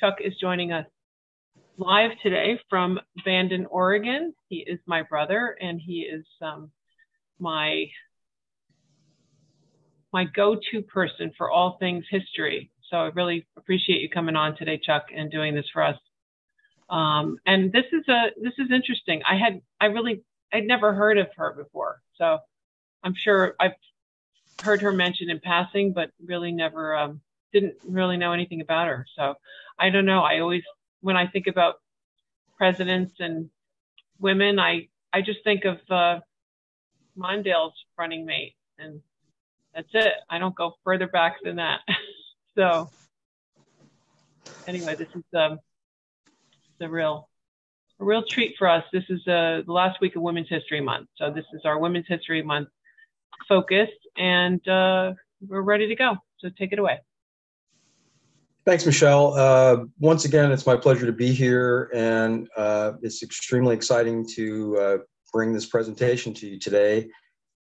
Chuck is joining us live today from Bandon, Oregon. He is my brother, and he is um, my my go-to person for all things history. So I really appreciate you coming on today, Chuck, and doing this for us. Um, and this is a this is interesting. I had I really I'd never heard of her before, so I'm sure I've heard her mentioned in passing, but really never um, didn't really know anything about her. So I don't know. I always when I think about presidents and women, I I just think of uh, Mondale's running mate, and that's it. I don't go further back than that. so anyway, this is um, a real a real treat for us. This is uh, the last week of Women's History Month, so this is our Women's History Month focus, and uh, we're ready to go. So take it away. Thanks, Michelle. Uh, once again, it's my pleasure to be here, and uh, it's extremely exciting to uh, bring this presentation to you today.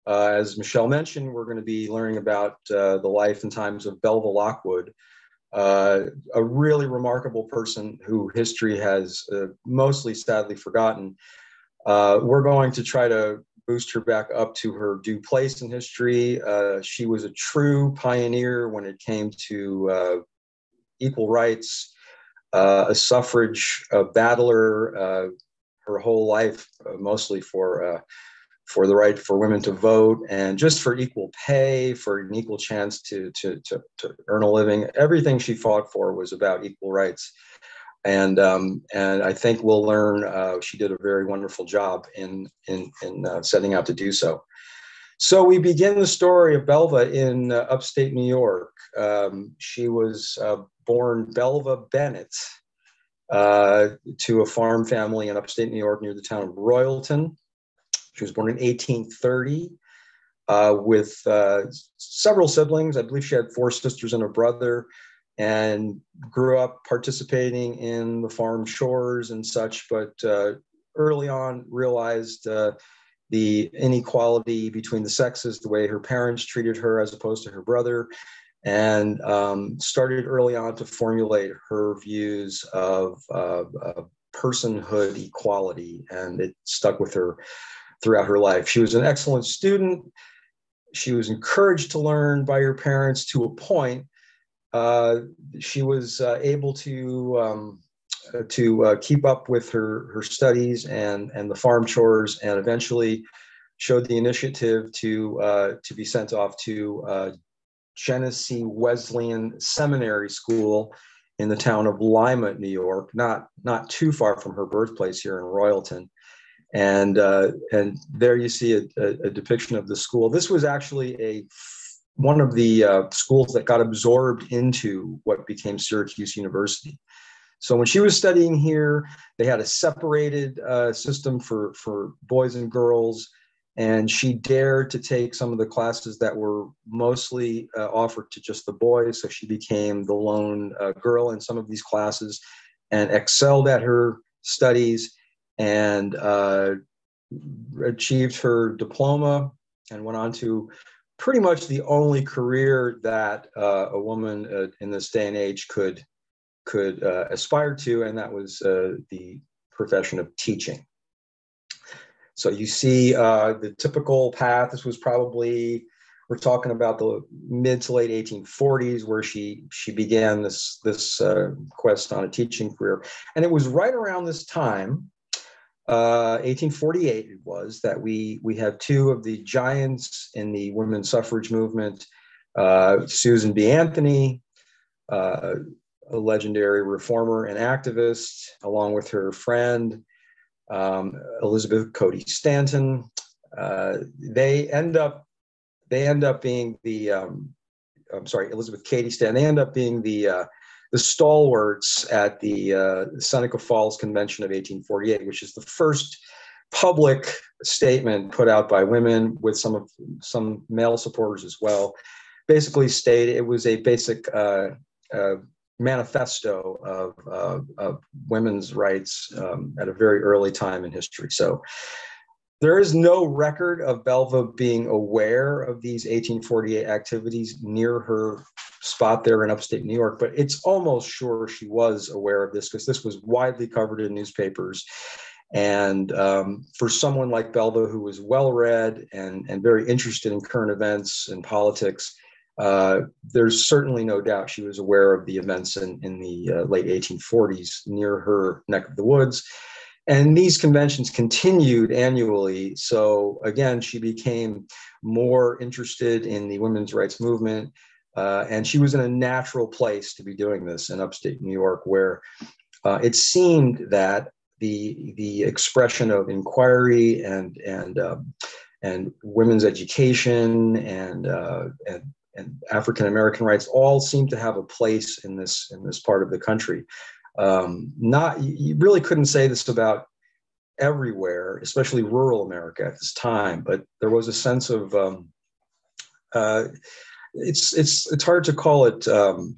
Uh, as Michelle mentioned, we're going to be learning about uh, the life and times of Belva Lockwood, uh, a really remarkable person who history has mostly sadly forgotten. We're going to try to boost her back up to her due place in history. She was a true pioneer when it came to equal rights, uh, a suffrage battler her whole life, mostly for for the right for women to vote and just for equal pay, for an equal chance to, to, to, to earn a living. Everything she fought for was about equal rights. And, um, and I think we'll learn uh, she did a very wonderful job in, in, in uh, setting out to do so. So we begin the story of Belva in uh, upstate New York. Um, she was uh, born Belva Bennett uh, to a farm family in upstate New York near the town of Royalton. She was born in 1830 uh, with uh, several siblings. I believe she had four sisters and a brother, and grew up participating in the farm chores and such. But uh, early on, realized the inequality between the sexes, the way her parents treated her as opposed to her brother, and um, started early on to formulate her views of personhood equality, and it stuck with her throughout her life. She was an excellent student. She was encouraged to learn by her parents to a point. Uh, she was uh, able to um, uh, to uh, keep up with her her studies and and the farm chores, and eventually showed the initiative to uh, to be sent off to uh, Genesee Wesleyan Seminary School in the town of Lima, New York, not not too far from her birthplace here in Royalton and uh, and there you see a, a, a, depiction of the school. This was actually a one of the uh, schools that got absorbed into what became Syracuse University. So when she was studying here, they had a separated uh, system for for boys and girls, and she dared to take some of the classes that were mostly uh, offered to just the boys. So she became the lone uh, girl in some of these classes, and excelled at her studies and uh, achieved her diploma and went on to pretty much the only career that uh, a woman uh, in this day and age could could uh, aspire to, and that was uh, the profession of teaching. So you see uh, the typical path. This was probably we're talking about the mid to late 1840s, where she she began this this uh, quest on a teaching career, and it was right around this time 1848 uh, it was that we we have two of the giants in the women's suffrage movement, uh, Susan B. Anthony, uh, a legendary reformer and activist, along with her friend um, Elizabeth Cady Stanton. Uh, they end up they end up being the um, I'm sorry Elizabeth Cady Stanton. They end up being the uh, the stalwarts at the uh, Seneca Falls Convention of 1848, which is the first public statement put out by women with some of some male supporters as well. Basically, stated it was a basic uh, uh, manifesto of, of, women's rights um, at a very early time in history. So, there is no record of Belva being aware of these 1848 activities near her spot there in upstate New York, but it's almost sure she was aware of this because this was widely covered in newspapers. And um, for someone like Belva, who was well read and, and very interested in current events and politics, uh, there's certainly no doubt she was aware of the events in, in the uh, late 1840s near her neck of the woods. And these conventions continued annually. So again, she became more interested in the women's rights movement. Uh, and she was in a natural place to be doing this in upstate New York, where uh, it seemed that the the expression of inquiry and and um, and women's education and uh, and and African American rights all seem to have a place in this in this part of the country. Um, not you really couldn't say this about everywhere, especially rural America at this time, but there was a sense of um, uh, it's it's it's hard to call it um,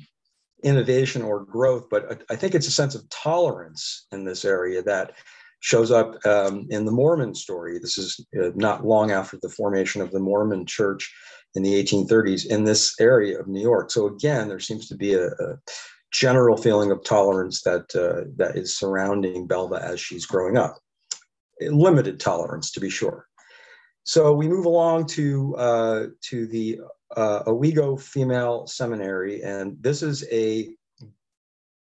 innovation or growth, but I think it's a sense of tolerance in this area that shows up um, in the Mormon story. This is uh, not long after the formation of the Mormon Church in the 1830s in this area of New York. So again, there seems to be a, a general feeling of tolerance that uh, that is surrounding Belva as she's growing up. Limited tolerance, to be sure. So we move along to uh, to the uh, Owego Female Seminary, and this is a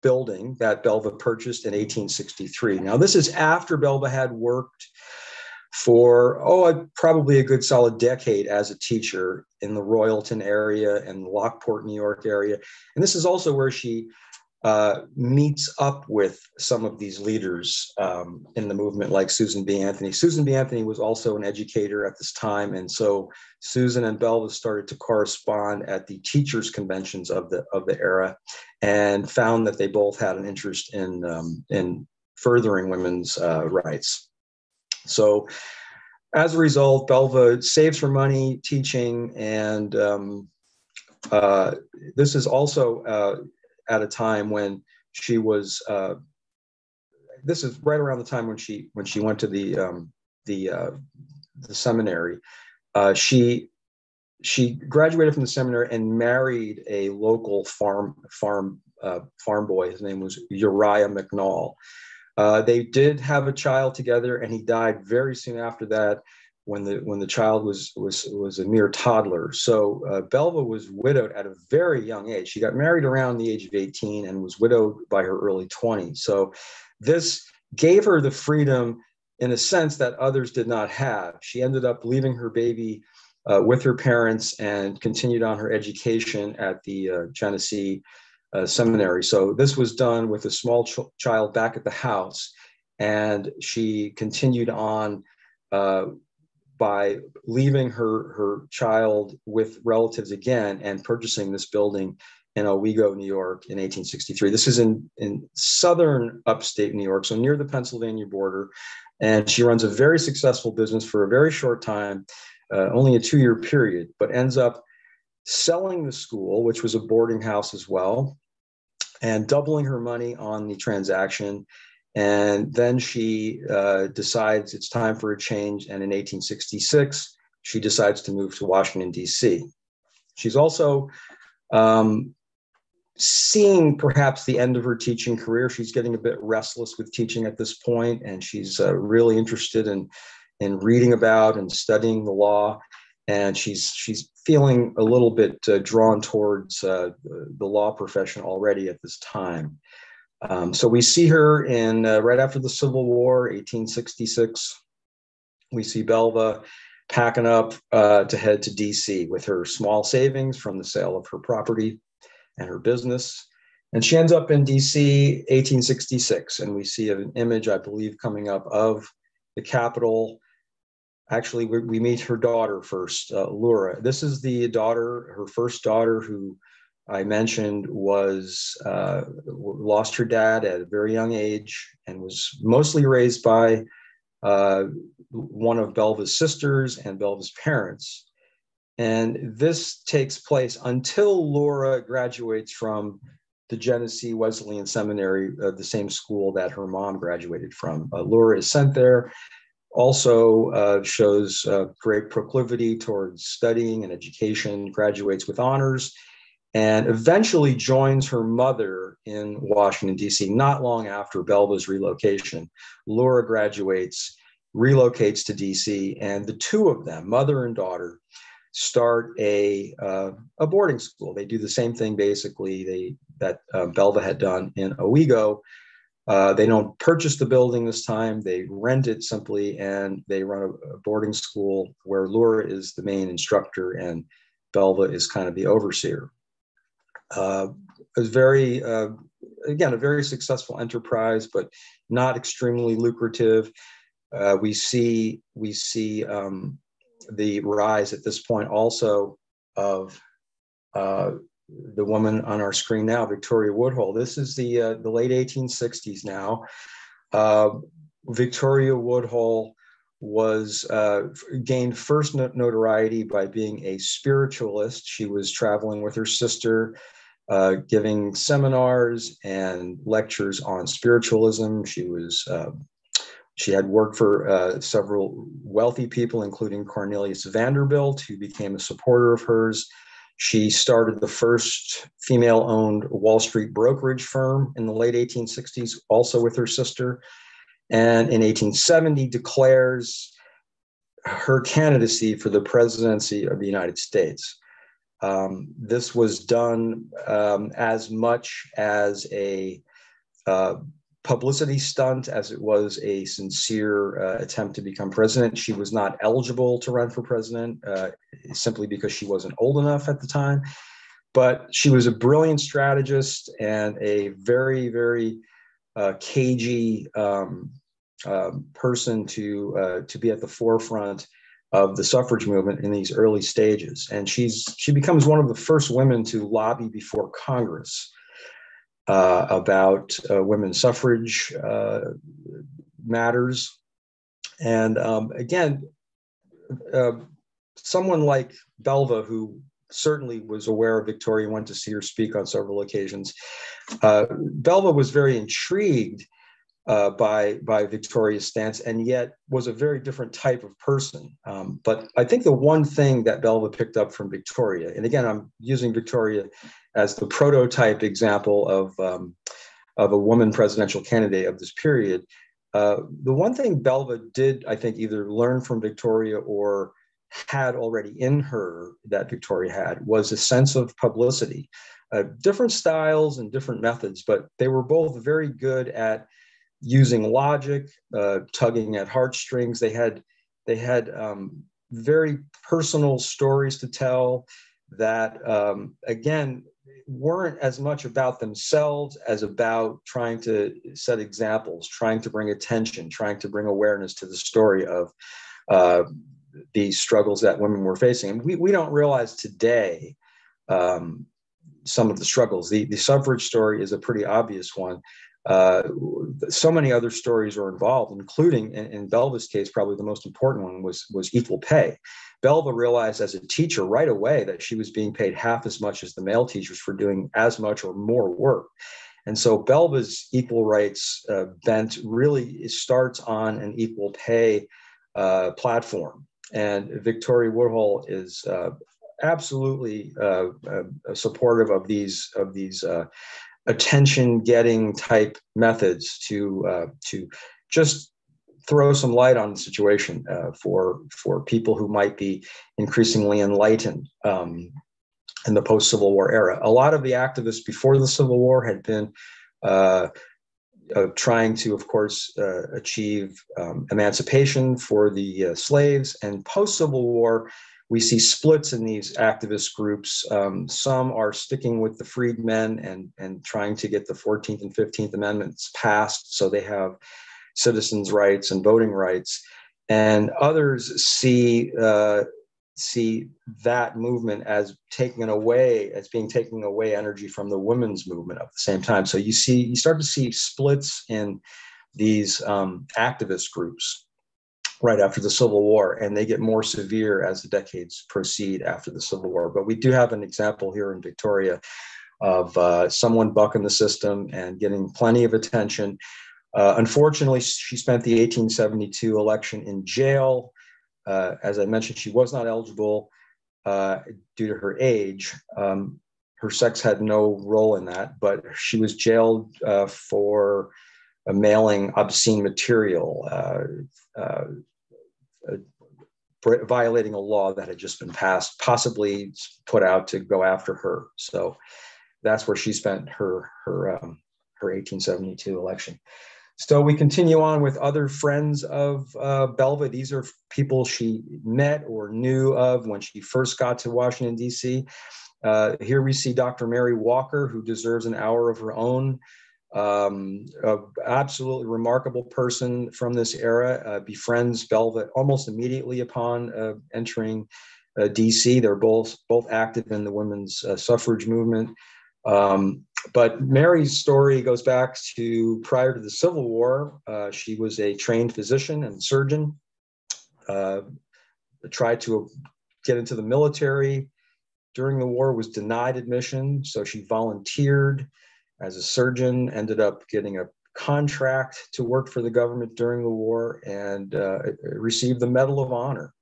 building that Belva purchased in 1863. Now, this is after Belva had worked for oh probably a good solid decade as a teacher in the royalton area and lockport new york area. And this is also where she uh, meets up with some of these leaders um, in the movement like susan b. Anthony. Susan b. Anthony was also an educator at this time. And so susan and belva started to correspond at the teachers conventions of the of the era and found that they both had an interest in um, in furthering women's uh, rights so as a result, Belva saves her money teaching, and um, uh, this is also uh, at a time when she was. Uh, this is right around the time when she when she went to the um, the uh, the seminary. Uh, she she graduated from the seminary and married a local farm farm uh, farm boy. His name was Uriah McNall. Uh, they did have a child together, and he died very soon after that when the when the child was was was a mere toddler. So uh, Belva was widowed at a very young age. She got married around the age of 18 and was widowed by her early 20s. So this gave her the freedom in a sense that others did not have. She ended up leaving her baby uh, with her parents and continued on her education at the uh, Genesee uh, seminary. So this was done with a small ch- child back at the house, and she continued on uh, by leaving her her child with relatives again and purchasing this building in Owego, New York, in 1863. This is in in southern upstate New York, so near the Pennsylvania border, and she runs a very successful business for a very short time, uh, only a two year period, but ends up selling the school, which was a boarding house as well, and doubling her money on the transaction. And then she uh, decides it's time for a change. And in 1866, she decides to move to Washington, D.C. She's also um, seeing perhaps the end of her teaching career. She's getting a bit restless with teaching at this point, and she's uh, really interested in, in reading about and studying the law and she's she's feeling a little bit uh, drawn towards uh, the law profession already at this time. Um, so we see her in uh, right after the Civil War, 1866. We see Belva packing up uh, to head to D.C. with her small savings from the sale of her property and her business. And she ends up in DC 1866. And we see an image, I believe, coming up of the Capitol actually we, we meet her daughter first uh, laura. This is the daughter her first daughter who i mentioned was uh, lost her dad at a very young age and was mostly raised by uh, one of belva's sisters and belva's parents. And this takes place until laura graduates from the genesee wesleyan seminary uh, the same school that her mom graduated from. Uh, laura is sent there also uh, shows uh, great proclivity towards studying and education, graduates with honors, and eventually joins her mother in Washington, D.C., not long after Belva's relocation. Laura graduates, relocates to D.C., and the two of them, mother and daughter, start a, uh, a boarding school. They do the same thing basically they, that uh, Belva had done in Owego. Uh, they don't purchase the building this time, they rent it simply, and they run a, boarding school where Laura is the main instructor and Belva is kind of the overseer. Uh, very, uh, again, a very successful enterprise, but not extremely lucrative. Uh, we see we see um, the rise at this point also of uh, the woman on our screen now, Victoria Woodhull. This is the uh, the late 1860s now. Uh, Victoria Woodhull was uh, gained first notoriety by being a spiritualist. She was traveling with her sister, uh, giving seminars and lectures on spiritualism. She was uh, she had worked for uh, several wealthy people, including Cornelius Vanderbilt, who became a supporter of hers. She started the first female owned Wall Street brokerage firm in the late 1860s, also with her sister. And in 1870, declares her candidacy for the presidency of the United States. Um, this was done um, as much as a uh, publicity stunt as it was a sincere uh, attempt to become president. She was not eligible to run for president uh, simply because she wasn't old enough at the time. But she was a brilliant strategist and a very, very uh, cagey um, um person to uh, to be at the forefront of the suffrage movement in these early stages. And she's she becomes one of the first women to lobby before Congress uh, about uh, women's suffrage uh, matters. And um, again, uh, someone like Belva, who certainly was aware of Victoria, went to see her speak on several occasions. Uh, Belva was very intrigued uh, by by Victoria's stance, and yet was a very different type of person. Um, but I think the one thing that Belva picked up from Victoria, and again, I'm using Victoria as the prototype example of um, of a woman presidential candidate of this period. Uh, the one thing Belva did, I think, either learn from Victoria or had already in her that Victoria had was a sense of publicity. Uh, different styles and different methods, but they were both very good at using logic, uh, tugging at heartstrings. They had they had um, very personal stories to tell that um, again weren't as much about themselves as about trying to set examples, trying to bring attention, trying to bring awareness to the story of uh, the struggles that women were facing. And we, we don't realize today um, some of the struggles. The, the suffrage story is a pretty obvious one. Uh, so many other stories are involved, including in, in, Belva's case, probably the most important one was was equal pay. Belva realized as a teacher right away that she was being paid half as much as the male teachers for doing as much or more work. And so Belva's equal rights uh, bent really starts on an equal pay uh, platform. And Victoria Woodhull is uh, absolutely uh, uh, supportive of these of these uh, attention getting type methods to uh, to just throw some light on the situation uh, for for people who might be increasingly enlightened um, in the post Civil War era. A lot of the activists before the Civil War had been uh, uh, trying to, of course, uh, achieve um, emancipation for the uh, slaves, and post Civil War we see splits in these activist groups. Um, some are sticking with the freedmen and, and trying to get the 14th and 15th Amendments passed so they have citizens' rights and voting rights. And others see, uh, see that movement as taking away, as being taking away energy from the women's movement at the same time. So you see, you start to see splits in these um, activist groups right after the Civil War, and they get more severe as the decades proceed after the Civil War. But we do have an example here in Victoria of uh, someone bucking the system and getting plenty of attention. Uh, unfortunately, she spent the 1872 election in jail. Uh, as I mentioned, she was not eligible uh, due to her age. Um, her sex had no role in that, but she was jailed uh, for mailing obscene material, uh, violating a law that had just been passed, possibly put out to go after her. So that's where she spent her her um, her 1872 election. So we continue on with other friends of uh, Belva. These are people she met or knew of when she first got to Washington, D.C. Uh, here we see Dr. Mary Walker, who deserves an hour of her own. Um, absolutely remarkable person from this era, uh, befriends Belva almost immediately upon uh, entering uh, DC. They're both both active in the women's uh, suffrage movement. Um, but Mary's story goes back to prior to the Civil War. Uh, she was a trained physician and surgeon. Uh, tried to get into the military during the war, was denied admission, so she volunteered as a surgeon. Ended up getting a contract to work for the government during the war and uh, received the Medal of Honor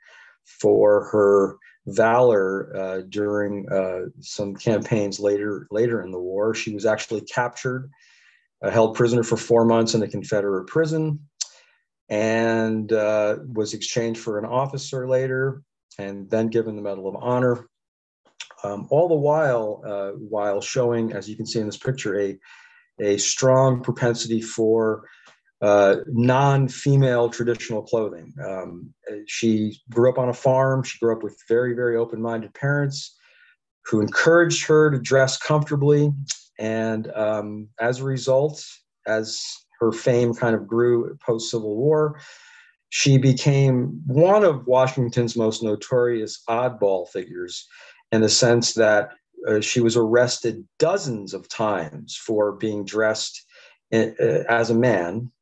for her valor uh, during uh, some campaigns later later in the war. She was actually captured, uh, held prisoner for four months in a Confederate prison, and uh, was exchanged for an officer later, and then given the Medal of Honor. Um, all the while, uh, while showing, as you can see in this picture, a a strong propensity for uh, non-female traditional clothing. Um, she grew up on a farm. She grew up with very, very open-minded parents who encouraged her to dress comfortably. And um, as a result, as her fame kind of grew post-Civil War, she became one of Washington's most notorious oddball figures in the sense that uh, she was arrested dozens of times for being dressed in, uh, as a man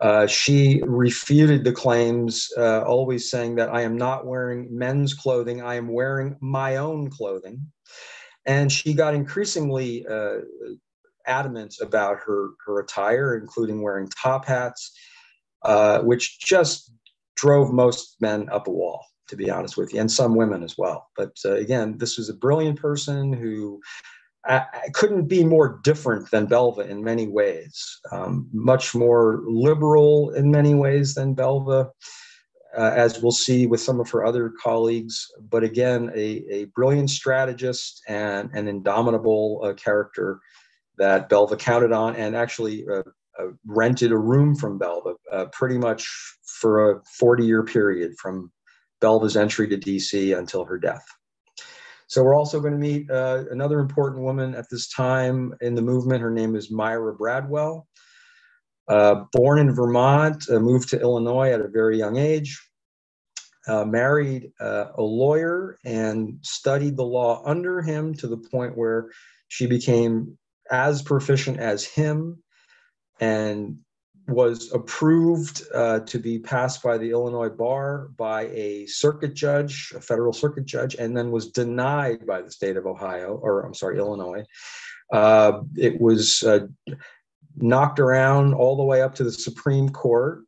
uh, she refuted the claims, uh, always saying that I am not wearing men's clothing, I am wearing my own clothing. And she got increasingly uh, adamant about her, her attire, including wearing top hats, uh, which just drove most men up a wall, to be honest with you, and some women as well. But uh, again, this was a brilliant person who I, couldn't be more different than Belva in many ways, um, much more liberal in many ways than Belva, uh, as we'll see with some of her other colleagues. But again, a, a brilliant strategist and an indomitable uh, character that Belva counted on and actually uh, uh rented a room from Belva uh, pretty much for a 40 year period from Belva's entry to DC until her death. So we're also going to meet uh, another important woman at this time in the movement. Her name is Myra Bradwell. Uh, born in Vermont, uh, moved to Illinois at a very young age. Uh, married uh, a lawyer and studied the law under him to the point where she became as proficient as him and was approved uh, to be passed by the Illinois bar by a circuit judge, a federal circuit judge, and then was denied by the state of Ohio, or I'm sorry, Illinois. Uh, it was uh, knocked around all the way up to the Supreme Court,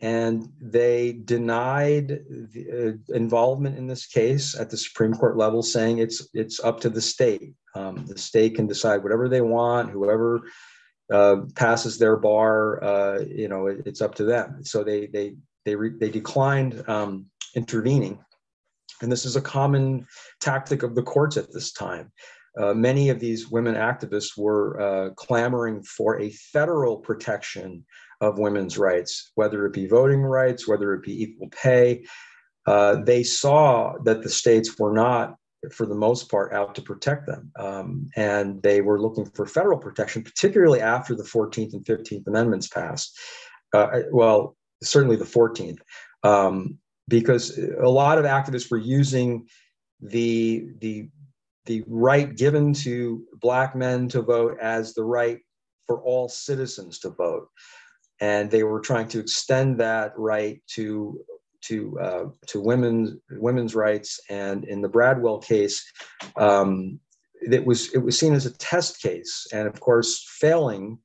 and they denied the, uh, involvement in this case at the Supreme Court level, saying it's it's up to the state. Um, the state can decide whatever they want, whoever uh, passes their bar, uh, you know, it, it's up to them. So they they they re, they declined um, intervening, and this is a common tactic of the courts at this time. Uh, many of these women activists were uh, clamoring for a federal protection of women's rights, whether it be voting rights, whether it be equal pay. Uh, they saw that the states were not for the most part, out to protect them. Um, and they were looking for federal protection, particularly after the 14th and 15th Amendments passed. Uh, well, certainly the 14th, um, because a lot of activists were using the, the, the right given to Black men to vote as the right for all citizens to vote. And they were trying to extend that right to to uh, to women's women's rights, and in the Bradwell case, um, it was it was seen as a test case, and of course, failing,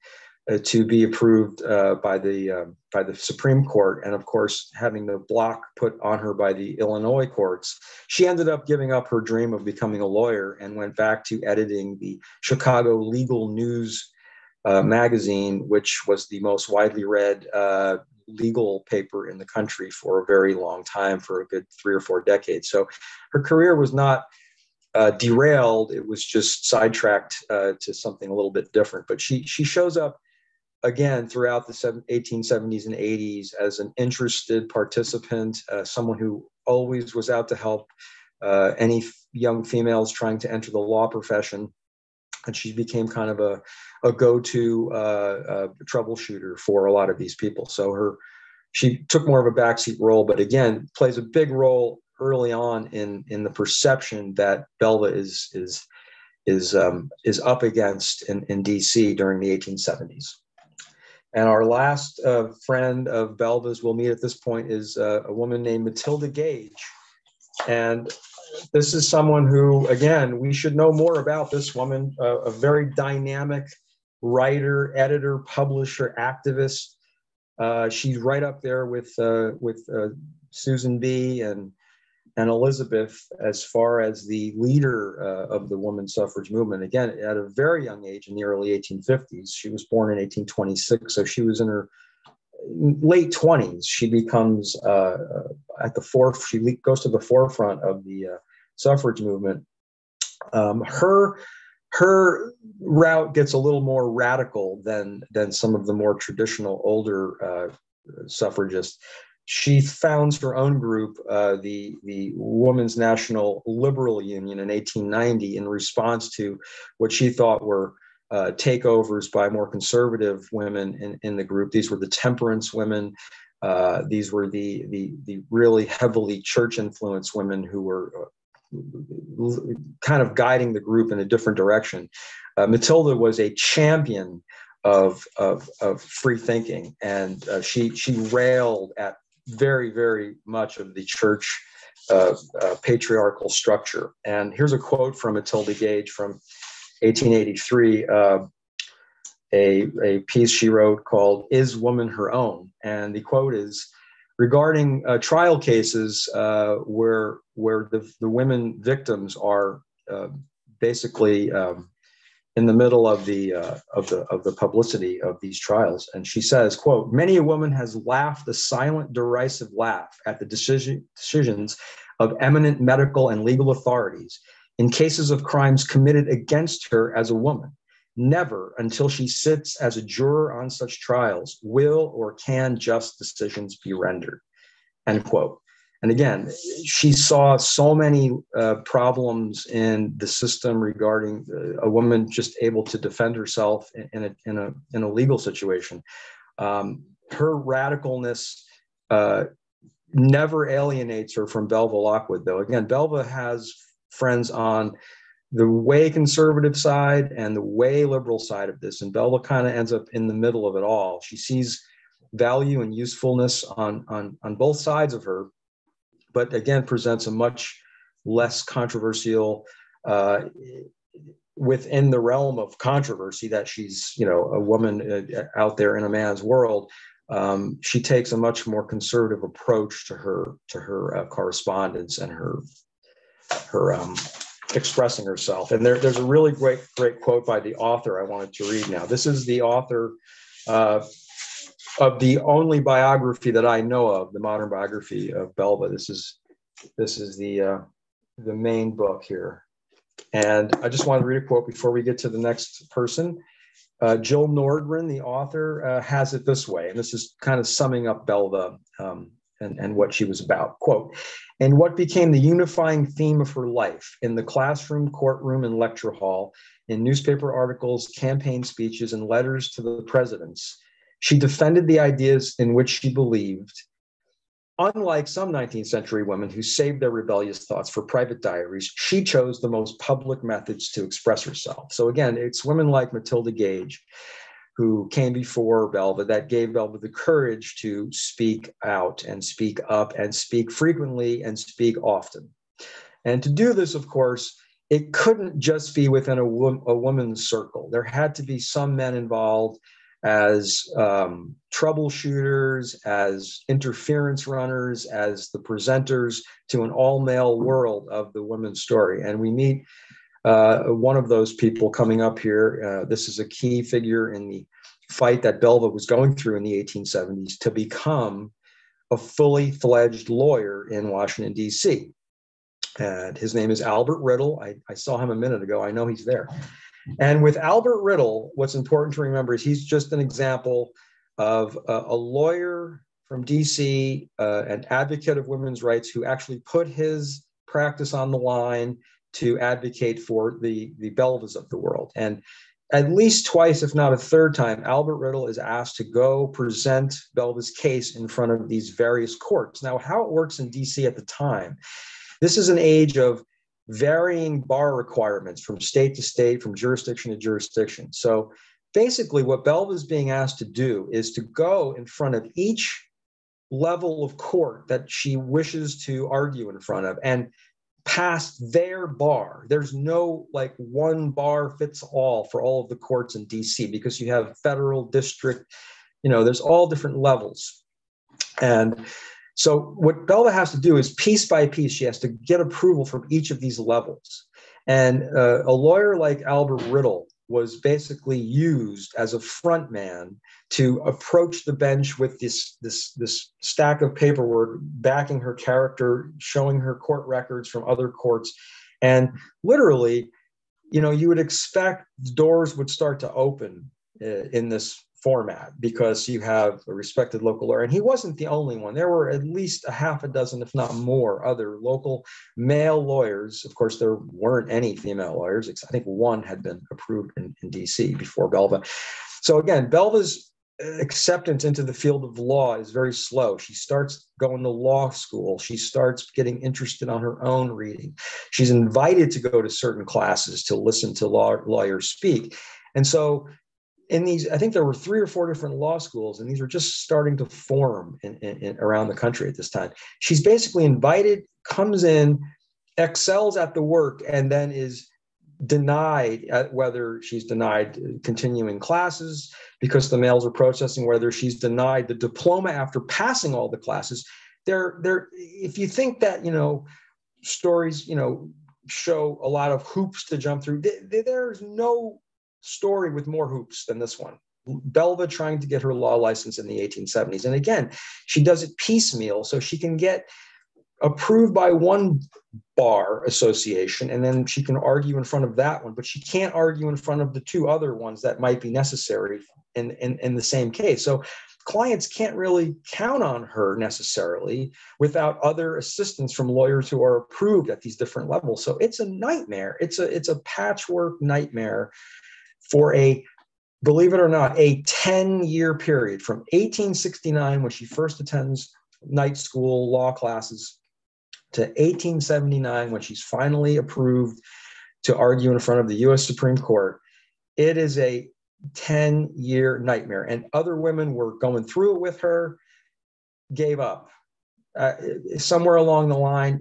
uh, to be approved uh, by the uh, by the Supreme Court, and of course having the block put on her by the Illinois courts, she ended up giving up her dream of becoming a lawyer and went back to editing the Chicago Legal News uh, magazine, which was the most widely read uh, legal paper in the country for a very long time, for a good three or four decades. So her career was not uh, derailed; it was just sidetracked to something a little bit different. But she she shows up again throughout the 1870s and 80s as an interested participant, uh, someone who always was out to help uh, any young females trying to enter the law profession. And she became kind of a, a go-to uh, troubleshooter for a lot of these people. So her, she took more of a backseat role, but again, plays a big role early on in in the perception that Belva is is is um, is up against in, in DC during the 1870s. And our last uh, friend of Belva's we'll meet at this point is uh, a woman named Matilda Gage. And this is someone who, again, we should know more about this woman, uh, a very dynamic writer, editor, publisher, activist. Uh, she's right up there with, uh, with uh, Susan B. and and Elizabeth as far as the leader uh, of the women's suffrage movement. Again, at a very young age in the early 1850s. She was born in 1826, so she was in her late 20s. She becomes uh, at the foref. She goes to the forefront of the uh, suffrage movement. Um, her her route gets a little more radical than than some of the more traditional older uh, suffragists she founds her own group, uh, the, the Women's National Liberal Union, in 1890 in response to what she thought were uh, takeovers by more conservative women in, in the group. These were the temperance women. Uh, these were the, the, the really heavily church influenced women who were kind of guiding the group in a different direction. Uh, Matilda was a champion of, of, of free thinking, and uh, she, she railed at very, very much of the church uh, uh, patriarchal structure. And here's a quote from Matilda Gage from 1883, uh, a, a piece she wrote called Is Woman Her Own? And the quote is regarding uh, trial cases uh, where, where the, the women victims are uh, basically um, in the middle of the uh, of the of the publicity of these trials. And she says quote many a woman has laughed a silent derisive laugh at the decision, decisions of eminent medical and legal authorities in cases of crimes committed against her as a woman never until she sits as a juror on such trials will or can just decisions be rendered end quote and again, she saw so many uh, problems in the system regarding uh, a woman just able to defend herself in, in, a, in, a, in a legal situation. Um, her radicalness uh, never alienates her from Belva Lockwood, though. Again, Belva has friends on the way conservative side and the way liberal side of this, and Belva kind of ends up in the middle of it all. She sees value and usefulness on, on, on both sides of her but again presents a much less controversial uh, within the realm of controversy that she's you know a woman uh, out there in a man's world um, she takes a much more conservative approach to her to her uh, correspondence and her her um, expressing herself and there, there's a really great great quote by the author i wanted to read now this is the author uh, of the only biography that I know of, the modern biography of Belva. This is this is the uh, the main book here, and I just want to read a quote before we get to the next person. Uh, Jill Norgren, the author, uh, has it this way, and this is kind of summing up Belva um, and, and what she was about. Quote, and what became the unifying theme of her life in the classroom, courtroom, and lecture hall, in newspaper articles, campaign speeches, and letters to the presidents she defended the ideas in which she believed, unlike some 19th century women who saved their rebellious thoughts for private diaries. She chose the most public methods to express herself. So, again, it's women like Matilda Gage who came before Belva that gave Belva the courage to speak out and speak up and speak frequently and speak often. And to do this, of course, it couldn't just be within a, a woman's circle. There had to be some men involved as um, troubleshooters, as interference runners, as the presenters to an all male world of the women's story. And we meet uh, one of those people coming up here. Uh, this is a key figure in the fight that Belva was going through in the 1870s to become a fully fledged lawyer in Washington, D.C. And his name is Albert Riddle. I, I saw him a minute ago. I know he's there. And with Albert Riddle, what's important to remember is he's just an example of a, a lawyer from DC, uh, an advocate of women's rights who actually put his practice on the line to advocate for the, the Belvas of the world. And at least twice, if not a third time, Albert Riddle is asked to go present Belva's case in front of these various courts. Now, how it works in DC at the time, this is an age of varying bar requirements from state to state, from jurisdiction to jurisdiction. So basically, what Belva is being asked to do is to go in front of each level of court that she wishes to argue in front of and pass their bar. There's no like one bar fits all for all of the courts in DC because you have federal, district, you know, there's all different levels. And so what Belva has to do is piece by piece, she has to get approval from each of these levels. And uh, a lawyer like Albert Riddle was basically used as a front man to approach the bench with this, this, this stack of paperwork backing her character, showing her court records from other courts. And literally, you know, you would expect doors would start to open uh, in this format because you have a respected local lawyer. And he wasn't the only one. There were at least a half a dozen, if not more, other local male lawyers. Of course, there weren't any female lawyers. I think one had been approved in, in DC before Belva. So again, Belva's acceptance into the field of law is very slow. She starts going to law school. She starts getting interested on her own reading. She's invited to go to certain classes to listen to law, lawyers speak. And so in these, I think there were three or four different law schools, and these were just starting to form in, in, in, around the country at this time. She's basically invited, comes in, excels at the work, and then is denied uh, whether she's denied continuing classes because the males are protesting, whether she's denied the diploma after passing all the classes. There, there. If you think that you know stories, you know, show a lot of hoops to jump through, there's no story with more hoops than this one. Belva trying to get her law license in the 1870s. And again, she does it piecemeal so she can get approved by one bar association and then she can argue in front of that one, but she can't argue in front of the two other ones that might be necessary in, in, in the same case. So clients can't really count on her necessarily without other assistance from lawyers who are approved at these different levels. So it's a nightmare. It's a it's a patchwork nightmare for a believe it or not, a 10 year period from 1869, when she first attends night school law classes, to 1879, when she's finally approved to argue in front of the US Supreme Court. It is a 10 year nightmare. And other women were going through it with her, gave up. Uh, somewhere along the line,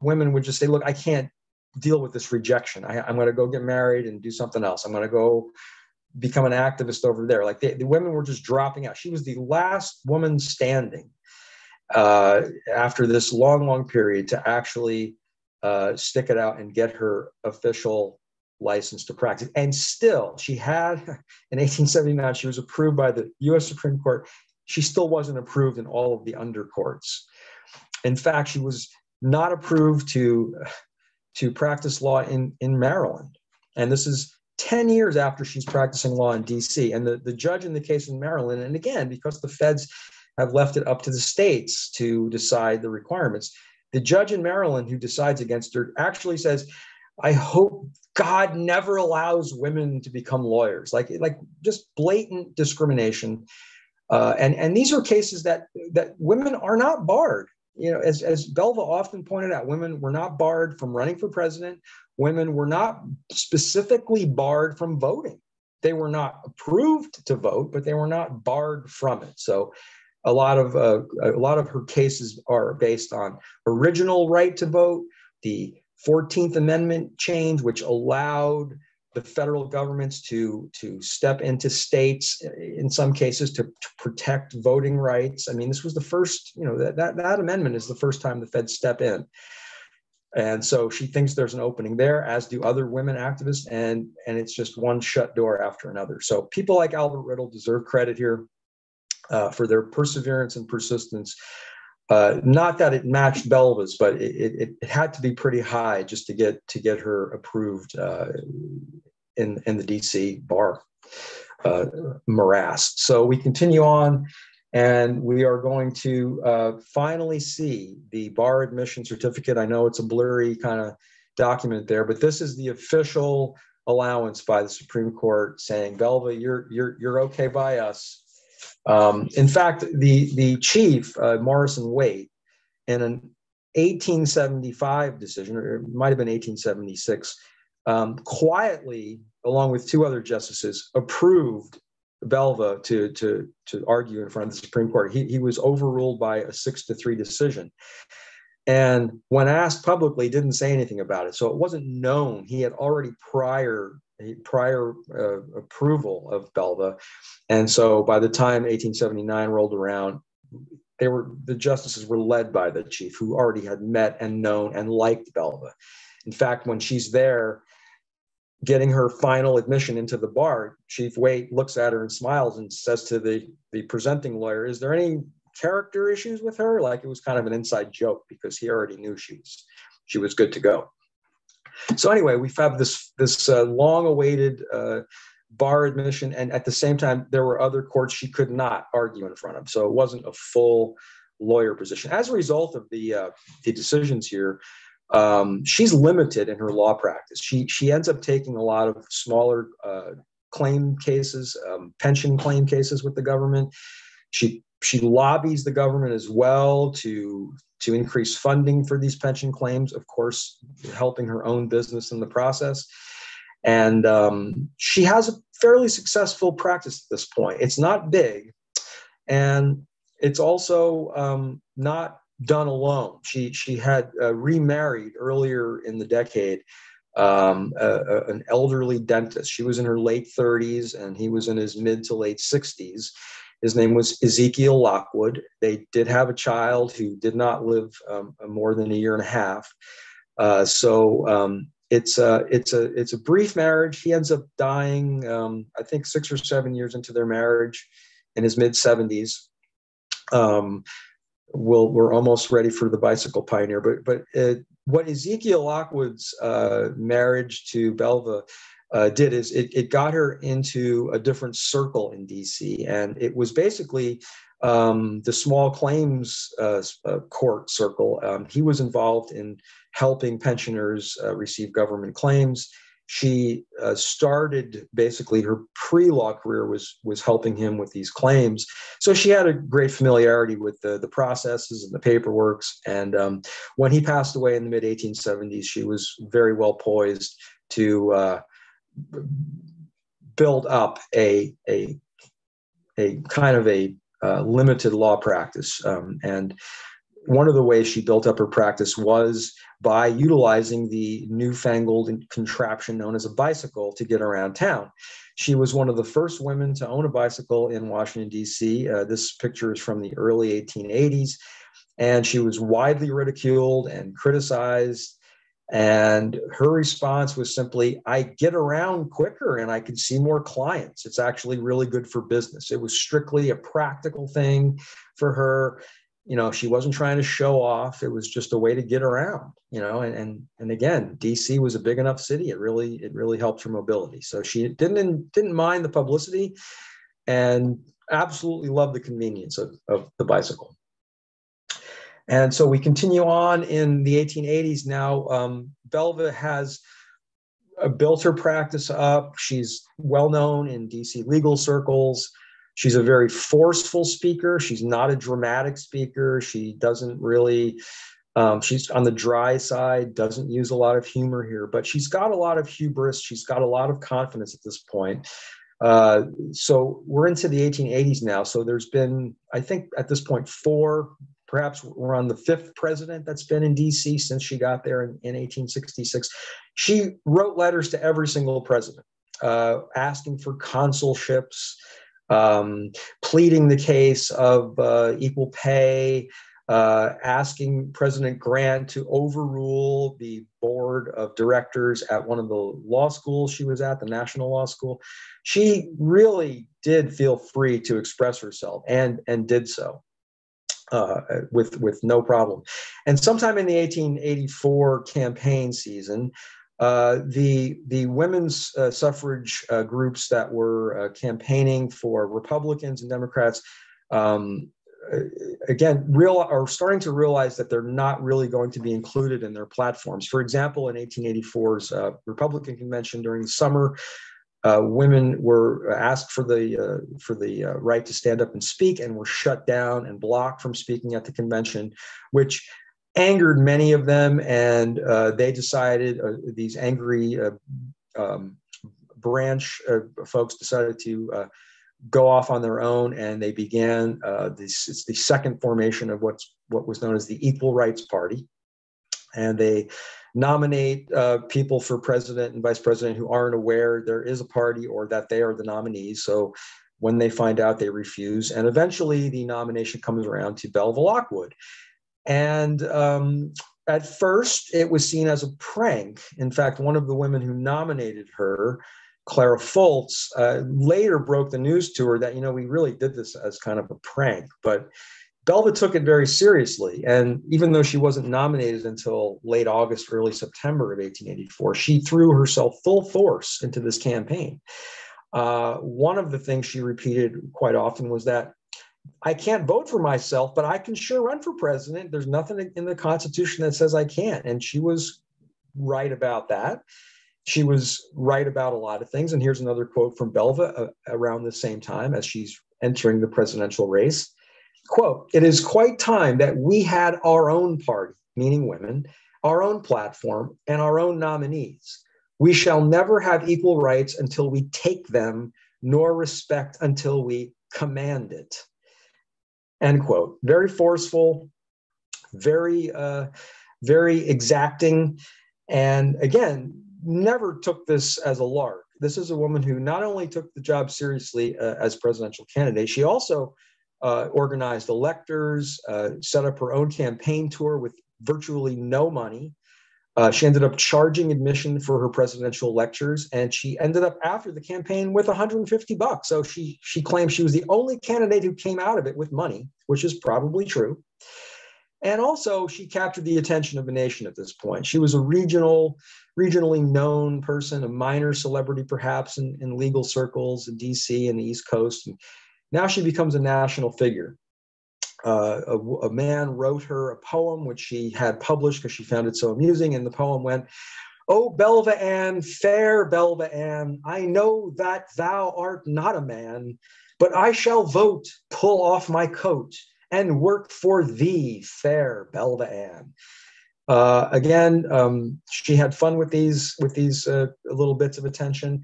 women would just say, Look, I can't deal with this rejection. I, I'm going to go get married and do something else. I'm going to go become an activist over there. Like the, the women were just dropping out. She was the last woman standing uh, after this long, long period to actually uh, stick it out and get her official license to practice. And still, she had in 1879, she was approved by the US Supreme Court. She still wasn't approved in all of the under courts. In fact, she was not approved to, to practice law in, in Maryland. And this is 10 years after she's practicing law in DC. And the, the judge in the case in Maryland, and again, because the feds have left it up to the states to decide the requirements, the judge in Maryland who decides against her actually says, I hope God never allows women to become lawyers. Like, like just blatant discrimination. Uh, and, and these are cases that, that women are not barred you know, as, as Belva often pointed out, women were not barred from running for president. Women were not specifically barred from voting. They were not approved to vote, but they were not barred from it. So, a lot of uh, a lot of her cases are based on original right to vote, the 14th Amendment change, which allowed the federal governments to to step into states in some cases to, to, protect voting rights. I mean, this was the first, you know, that, that that amendment is the first time the feds step in. And so she thinks there's an opening there, as do other women activists, and and it's just one shut door after another. So people like Albert Riddle deserve credit here uh, for their perseverance and persistence. Uh, not that it matched Belva's, but it, it, it, had to be pretty high just to get to get her approved uh, in in the DC bar uh, morass. So we continue on, and we are going to uh, finally see the bar admission certificate. I know it's a blurry kind of document there, but this is the official allowance by the Supreme Court saying, Belva, you're you're you're okay by us um, in fact, the, the chief, uh, Morrison Waite, in an 1875 decision, or it might have been 1876, um, quietly, along with two other justices, approved Belva to, to, to argue in front of the Supreme Court. He, he was overruled by a six to three decision. And when asked publicly, didn't say anything about it. So it wasn't known. He had already prior prior uh, approval of Belva. And so by the time 1879 rolled around, they were the justices were led by the chief who already had met and known and liked Belva. In fact, when she's there getting her final admission into the bar, Chief Waite looks at her and smiles and says to the, the presenting lawyer, Is there any character issues with her? Like it was kind of an inside joke because he already knew she was she was good to go. So anyway, we have this this uh, long-awaited uh, bar admission, and at the same time, there were other courts she could not argue in front of. So it wasn't a full lawyer position. As a result of the uh, the decisions here, um, she's limited in her law practice. She she ends up taking a lot of smaller uh, claim cases, um, pension claim cases with the government. She she lobbies the government as well to to increase funding for these pension claims, of course, helping her own business in the process. And um, she has a fairly successful practice at this point. It's not big, and it's also um, not done alone. She she had uh, remarried earlier in the decade um, a, a, an elderly dentist. She was in her late 30s, and he was in his mid to late 60s. His name was Ezekiel Lockwood. They did have a child who did not live um, more than a year and a half. Uh, so um, it's a it's a it's a brief marriage. He ends up dying, um, I think, six or seven years into their marriage, in his mid seventies. Um, we'll, we're almost ready for the bicycle pioneer, but but uh, what Ezekiel Lockwood's uh, marriage to Belva uh, did is it, it got her into a different circle in DC. And it was basically um, the small claims uh, uh, court circle. Um, he was involved in helping pensioners uh, receive government claims. She uh, started basically her pre-law career was was helping him with these claims. So she had a great familiarity with the, the processes and the paperworks. And um, when he passed away in the mid 1870s, she was very well poised to uh, build up a a a kind of a uh, limited law practice. Um, and one of the ways she built up her practice was by utilizing the newfangled contraption known as a bicycle to get around town. She was one of the first women to own a bicycle in Washington, D.C. Uh, this picture is from the early 1880s. And she was widely ridiculed and criticized and her response was simply, I get around quicker and I can see more clients. It's actually really good for business. It was strictly a practical thing for her. You know, she wasn't trying to show off. It was just a way to get around, you know, and and and again, DC was a big enough city. It really, it really helped her mobility. So she didn't didn't mind the publicity and absolutely loved the convenience of, of the bicycle. And so we continue on in the 1880s. Now, um, Belva has built her practice up. She's well known in DC legal circles. She's a very forceful speaker. She's not a dramatic speaker. She doesn't really, um, she's on the dry side, doesn't use a lot of humor here, but she's got a lot of hubris. She's got a lot of confidence at this point. Uh, so we're into the 1880s now. So there's been, I think, at this point, four perhaps we're on the fifth president that's been in DC since she got there in, in 1866. She wrote letters to every single president uh, asking for consulships, um, pleading the case of uh, equal pay, uh, asking President Grant to overrule the board of directors at one of the law schools she was at, the National Law School. She really did feel free to express herself and, and did so. Uh, with with no problem, and sometime in the 1884 campaign season, uh, the the women's uh, suffrage uh, groups that were uh, campaigning for Republicans and Democrats um, again real are starting to realize that they're not really going to be included in their platforms. For example, in 1884's uh, Republican convention during the summer, uh, women were asked for the uh, for the uh, right to stand up and speak, and were shut down and blocked from speaking at the convention, which angered many of them, and uh, they decided uh, these angry um, branch folks decided to go off on their own. And they began this it's the second formation of what's what was known as the equal rights party. And they nominate uh, people for president and vice president who aren't aware there is a party or that they are the nominees. So when they find out they refuse. And eventually the nomination comes around to belva lockwood. And um, at first it was seen as a prank. In fact one of the women who nominated her Clara Foltz uh, later broke the news to her that, you know, we really did this as kind of a prank. But Belva took it very seriously. And even though she wasn't nominated until late August, early September of 1884, she threw herself full force into this campaign. Uh, one of the things she repeated quite often was that I can't vote for myself, but I can sure run for president. There's nothing in the Constitution that says I can't. And she was right about that she was right about a lot of things. And here's another quote from Belva uh, around the same time as she's entering the presidential race. Quote, it is quite time that we had our own party, meaning women, our own platform, and our own nominees. We shall never have equal rights until we take them, nor respect until we command it. End quote. Very forceful, very, uh, very exacting. And again, never took this as a lark. This is a woman who not only took the job seriously uh, as presidential candidate, she also uh, organized electors, uh, set up her own campaign tour with virtually no money. Uh, she ended up charging admission for her presidential lectures, and she ended up after the campaign with 150 bucks. So she she claimed she was the only candidate who came out of it with money, which is probably true. And also, she captured the attention of the nation at this point. She was a regional, regionally known person, a minor celebrity perhaps in, in legal circles in DC and the East Coast. And now she becomes a national figure. Uh, a, a, man wrote her a poem which she had published because she found it so amusing. And the poem went, Oh, Belva Ann, fair Belva Ann, I know that thou art not a man, but I shall vote, pull off my coat and work for thee, fair Belva Ann. Uh, again, um, she had fun with these with these uh, little bits of attention.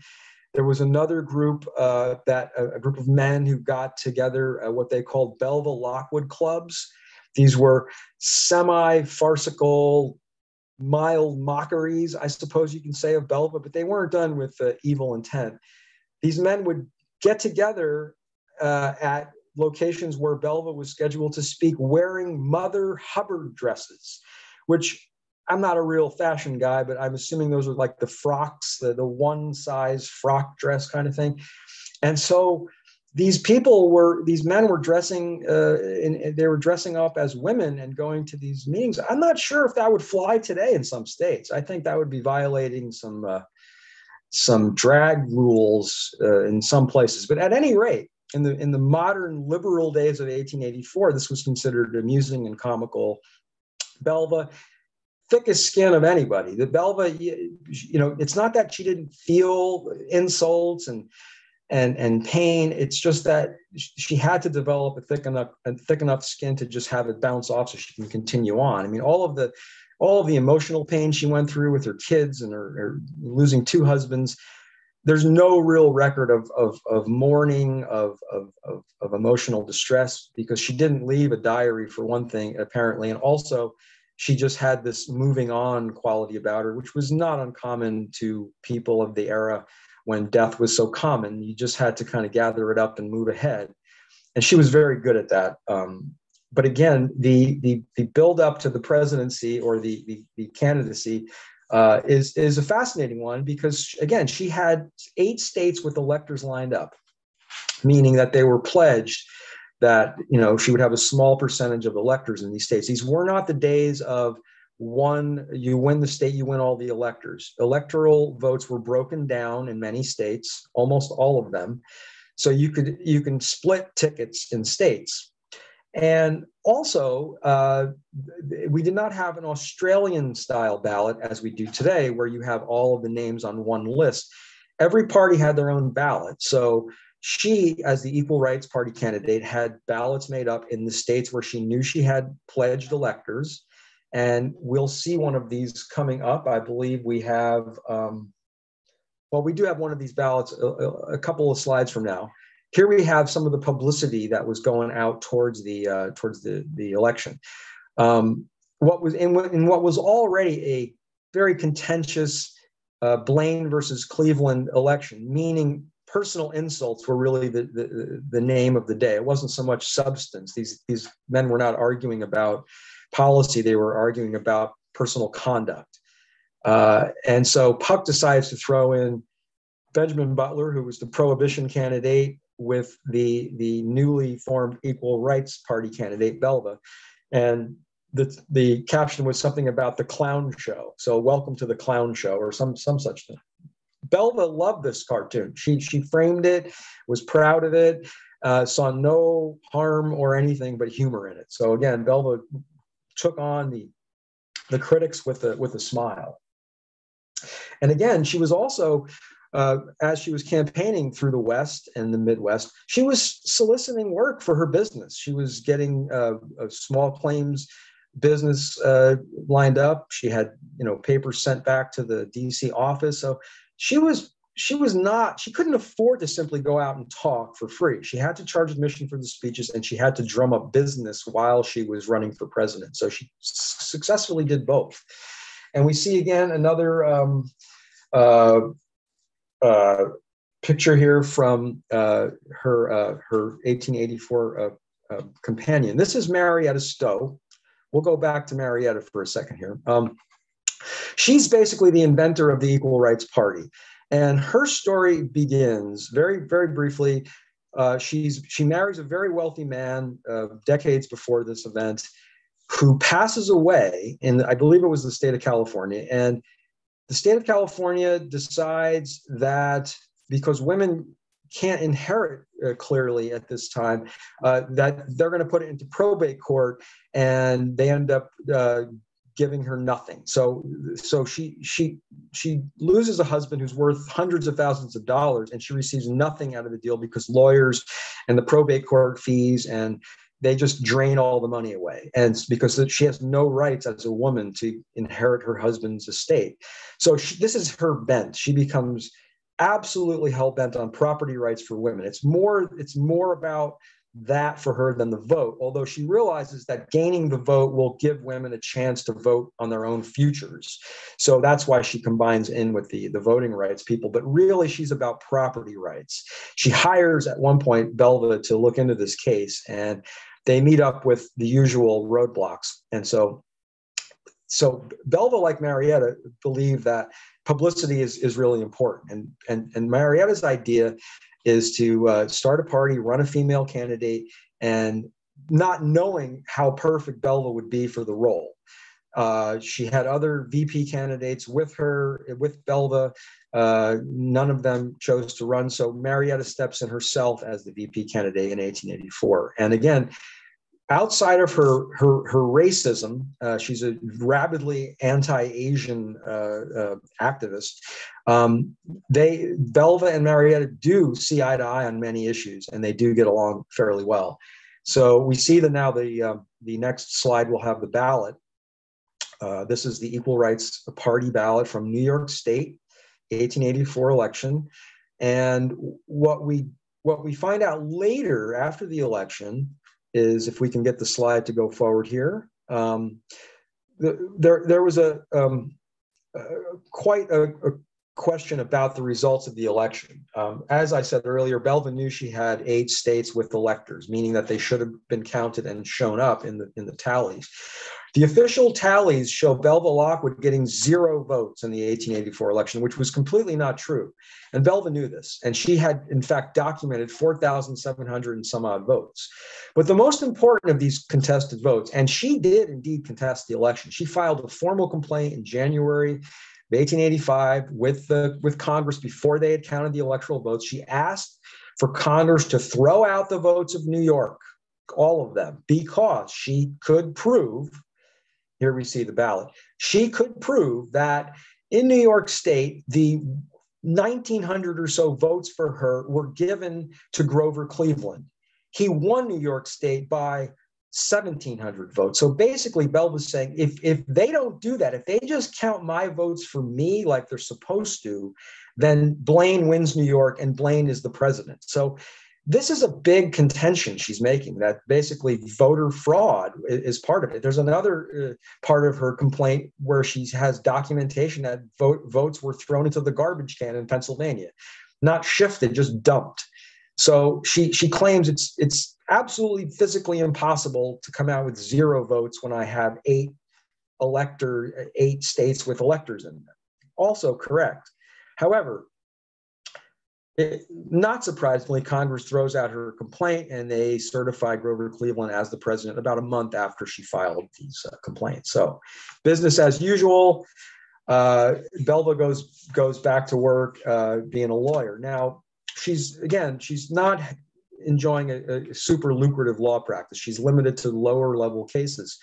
There was another group uh, that a, group of men who got together uh, what they called Belva Lockwood clubs. These were semi-farcical, mild mockeries, I suppose you can say, of Belva, but they weren't done with uh, evil intent. These men would get together uh, at locations where Belva was scheduled to speak wearing Mother Hubbard dresses, which I'm not a real fashion guy, but I'm assuming those are like the frocks, the, the one size frock dress kind of thing. And so these people were, these men were dressing, uh, in, they were dressing up as women and going to these meetings. I'm not sure if that would fly today in some states. I think that would be violating some, uh, some drag rules uh, in some places. But at any rate, in the in the modern liberal days of 1884, this was considered amusing and comical. Belva, thickest skin of anybody. The Belva, you, know, it's not that she didn't feel insults and and and pain. It's just that she had to develop a thick enough a thick enough skin to just have it bounce off so she can continue on. I mean, all of the all of the emotional pain she went through with her kids and her, her losing two husbands there's no real record of, of, of mourning, of, of, of, of, emotional distress, because she didn't leave a diary for one thing, apparently. And also, she just had this moving on quality about her, which was not uncommon to people of the era when death was so common. You just had to kind of gather it up and move ahead. And she was very good at that. Um, but again, the, the, the build up to the presidency or the, the, the candidacy uh, is is a fascinating one because again, she had eight states with electors lined up, meaning that they were pledged that you know she would have a small percentage of electors in these states. These were not the days of one you win the state you win all the electors electoral votes were broken down in many states almost all of them so you could you can split tickets in states and also, uh, we did not have an Australian style ballot as we do today, where you have all of the names on one list. Every party had their own ballot. So she, as the Equal Rights Party candidate, had ballots made up in the states where she knew she had pledged electors. And we'll see one of these coming up. I believe we have, um, well, we do have one of these ballots a, a couple of slides from now here we have some of the publicity that was going out towards the uh, towards the the election. Um, what was in, in what was already a very contentious uh, Blaine versus Cleveland election, meaning personal insults were really the, the, the name of the day. It wasn't so much substance. These these men were not arguing about policy; they were arguing about personal conduct. Uh, and so Puck decides to throw in Benjamin Butler, who was the prohibition candidate, with the the newly formed Equal Rights Party candidate Belva, and the the caption was something about the clown show. So welcome to the clown show, or some some such thing. Belva loved this cartoon. She she framed it, was proud of it, uh, saw no harm or anything but humor in it. So again, Belva took on the the critics with a with a smile. And again, she was also uh, as she was campaigning through the West and the Midwest, she was soliciting work for her business. She was getting uh, a small claims business uh, lined up. She had, you know, papers sent back to the DC office. So she was she was not she couldn't afford to simply go out and talk for free she had to charge admission for the speeches and she had to drum up business while she was running for president so she successfully did both and we see again another um, uh, uh, picture here from uh, her uh, her 1884 uh, uh, companion. This is Marietta Stow. We'll go back to Marietta for a second here. Um, she's basically the inventor of the Equal Rights Party, and her story begins very very briefly. Uh, she's she marries a very wealthy man decades before this event, who passes away in I believe it was the state of California, and the state of California decides that because women can't inherit uh, clearly at this time, uh, that they're going to put it into probate court, and they end up uh, giving her nothing. So, so she she she loses a husband who's worth hundreds of thousands of dollars, and she receives nothing out of the deal because lawyers and the probate court fees and they just drain all the money away. And because she has no rights as a woman to inherit her husband's estate. So she, this is her bent. She becomes absolutely hell-bent on property rights for women. It's more it's more about that for her than the vote although she realizes that gaining the vote will give women a chance to vote on their own futures so that's why she combines in with the the voting rights people but really she's about property rights she hires at one point belva to look into this case and they meet up with the usual roadblocks. And so, so Belva, like Marietta, believe that publicity is, is really important. And, and, and Marietta's idea is to uh, start a party, run a female candidate, and not knowing how perfect Belva would be for the role. Uh, she had other VP candidates with her, with Belva. Uh, none of them chose to run. So Marietta steps in herself as the VP candidate in 1884. And again, outside of her her her racism, uh, she's a rabidly anti-Asian uh, uh, activist. Um, they Belva and Marietta do see eye to eye on many issues, and they do get along fairly well. So we see that now. The uh, the next slide will have the ballot. Uh, this is the Equal Rights Party ballot from New York State, 1884 election. And what we what we find out later after the election is if we can get the slide to go forward here. Um, the, there, there was a um, uh, quite a, a, question about the results of the election. Um, as I said earlier, Belva knew she had eight states with electors, meaning that they should have been counted and shown up in the in the tallies. The official tallies show Belva Lockwood getting zero votes in the 1884 election, which was completely not true. And Belva knew this, and she had, in fact, documented 4,700 and some odd votes. But the most important of these contested votes, and she did indeed contest the election, she filed a formal complaint in January 1885 with the with Congress before they had counted the electoral votes. She asked for Congress to throw out the votes of New York, all of them, because she could prove. Here we see the ballot. She could prove that in New York State, the 1900 or so votes for her were given to Grover Cleveland. He won New York State by 1700 votes. So basically, Bell was saying if, if they don't do that, if they just count my votes for me like they're supposed to, then Blaine wins New York and Blaine is the president. So this is a big contention she's making that basically voter fraud is part of it. There's another uh, part of her complaint where she has documentation that vote, votes were thrown into the garbage can in Pennsylvania, not shifted, just dumped. So she she claims it's it's absolutely physically impossible to come out with zero votes when I have eight elector eight states with electors in them. Also correct. However, it, not surprisingly, Congress throws out her complaint and they certify Grover Cleveland as the president about a month after she filed these uh, complaints. So, business as usual. Uh, Belva goes goes back to work uh, being a lawyer. Now, she's again she's not enjoying a, a, super lucrative law practice she's limited to lower level cases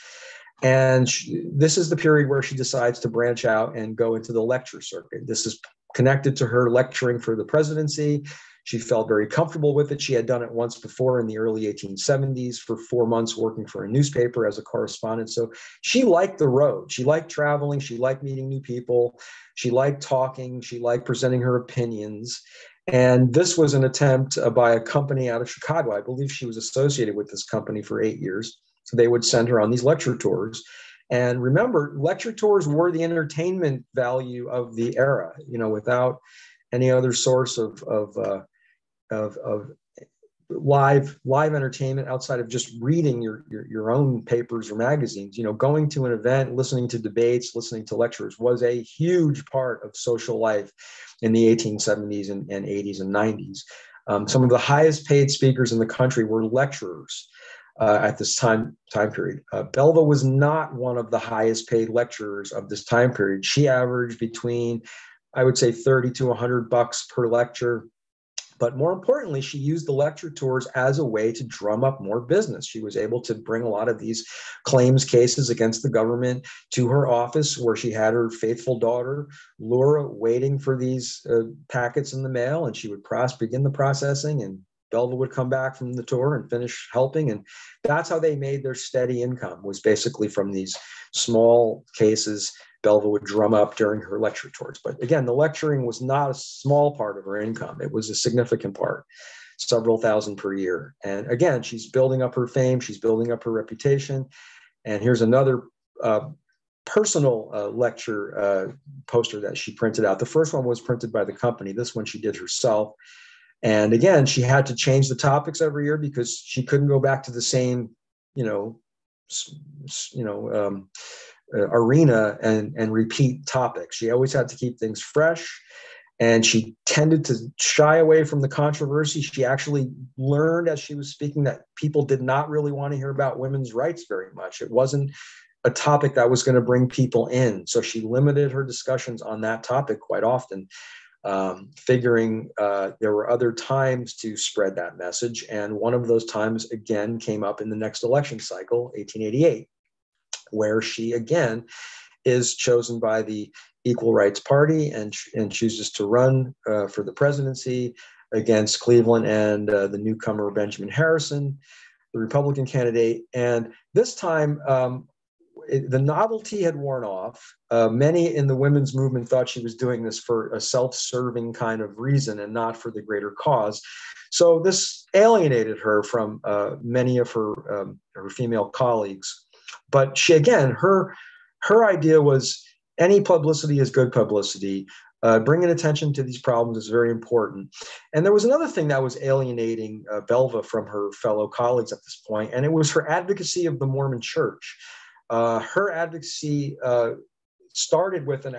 and she, this is the period where she decides to branch out and go into the lecture circuit this is connected to her lecturing for the presidency she felt very comfortable with it. She had done it once before in the early 1870s for four months working for a newspaper as a correspondent. So she liked the road. She liked traveling. She liked meeting new people. She liked talking. She liked presenting her opinions. And this was an attempt uh, by a company out of Chicago. I believe she was associated with this company for eight years. So they would send her on these lecture tours. And remember, lecture tours were the entertainment value of the era, you know, without any other source of, of, uh, of, of live live entertainment outside of just reading your, your, your own papers or magazines. You know going to an event listening to debates listening to lectures was a huge part of social life in the 1870s and, and 80s and 90s um, some of the highest paid speakers in the country were lecturers uh, at this time time period. Uh, belva was not one of the highest paid lecturers of this time period. She averaged between i would say 30 to 100 bucks per lecture. But more importantly, she used the lecture tours as a way to drum up more business. She was able to bring a lot of these claims cases against the government to her office, where she had her faithful daughter, Laura, waiting for these uh, packets in the mail, and she would pros- begin the processing and Belva would come back from the tour and finish helping. And that's how they made their steady income was basically from these small cases Belva would drum up during her lecture tours. But again, the lecturing was not a small part of her income, it was a significant part, several thousand per year. And again, she's building up her fame, she's building up her reputation. And here's another uh, personal uh, lecture uh, poster that she printed out. The first one was printed by the company, this one she did herself. And again, she had to change the topics every year because she couldn't go back to the same, you know, you know, um, uh, arena and and repeat topics. She always had to keep things fresh, and she tended to shy away from the controversy. She actually learned as she was speaking that people did not really want to hear about women's rights very much. It wasn't a topic that was going to bring people in, so she limited her discussions on that topic quite often. Um, figuring uh, there were other times to spread that message. And one of those times, again, came up in the next election cycle, 1888 where she again is chosen by the Equal Rights Party and, and chooses to run uh, for the presidency against Cleveland and uh, the newcomer Benjamin Harrison, the Republican candidate. And this time, um, the novelty had worn off. Uh, many in the women's movement thought she was doing this for a self serving kind of reason and not for the greater cause. So this alienated her from uh, many of her, um, her female colleagues. But she, again, her, her idea was any publicity is good publicity. Uh, bringing attention to these problems is very important. And there was another thing that was alienating uh, Belva from her fellow colleagues at this point, and it was her advocacy of the Mormon church. Uh, her advocacy uh, started with an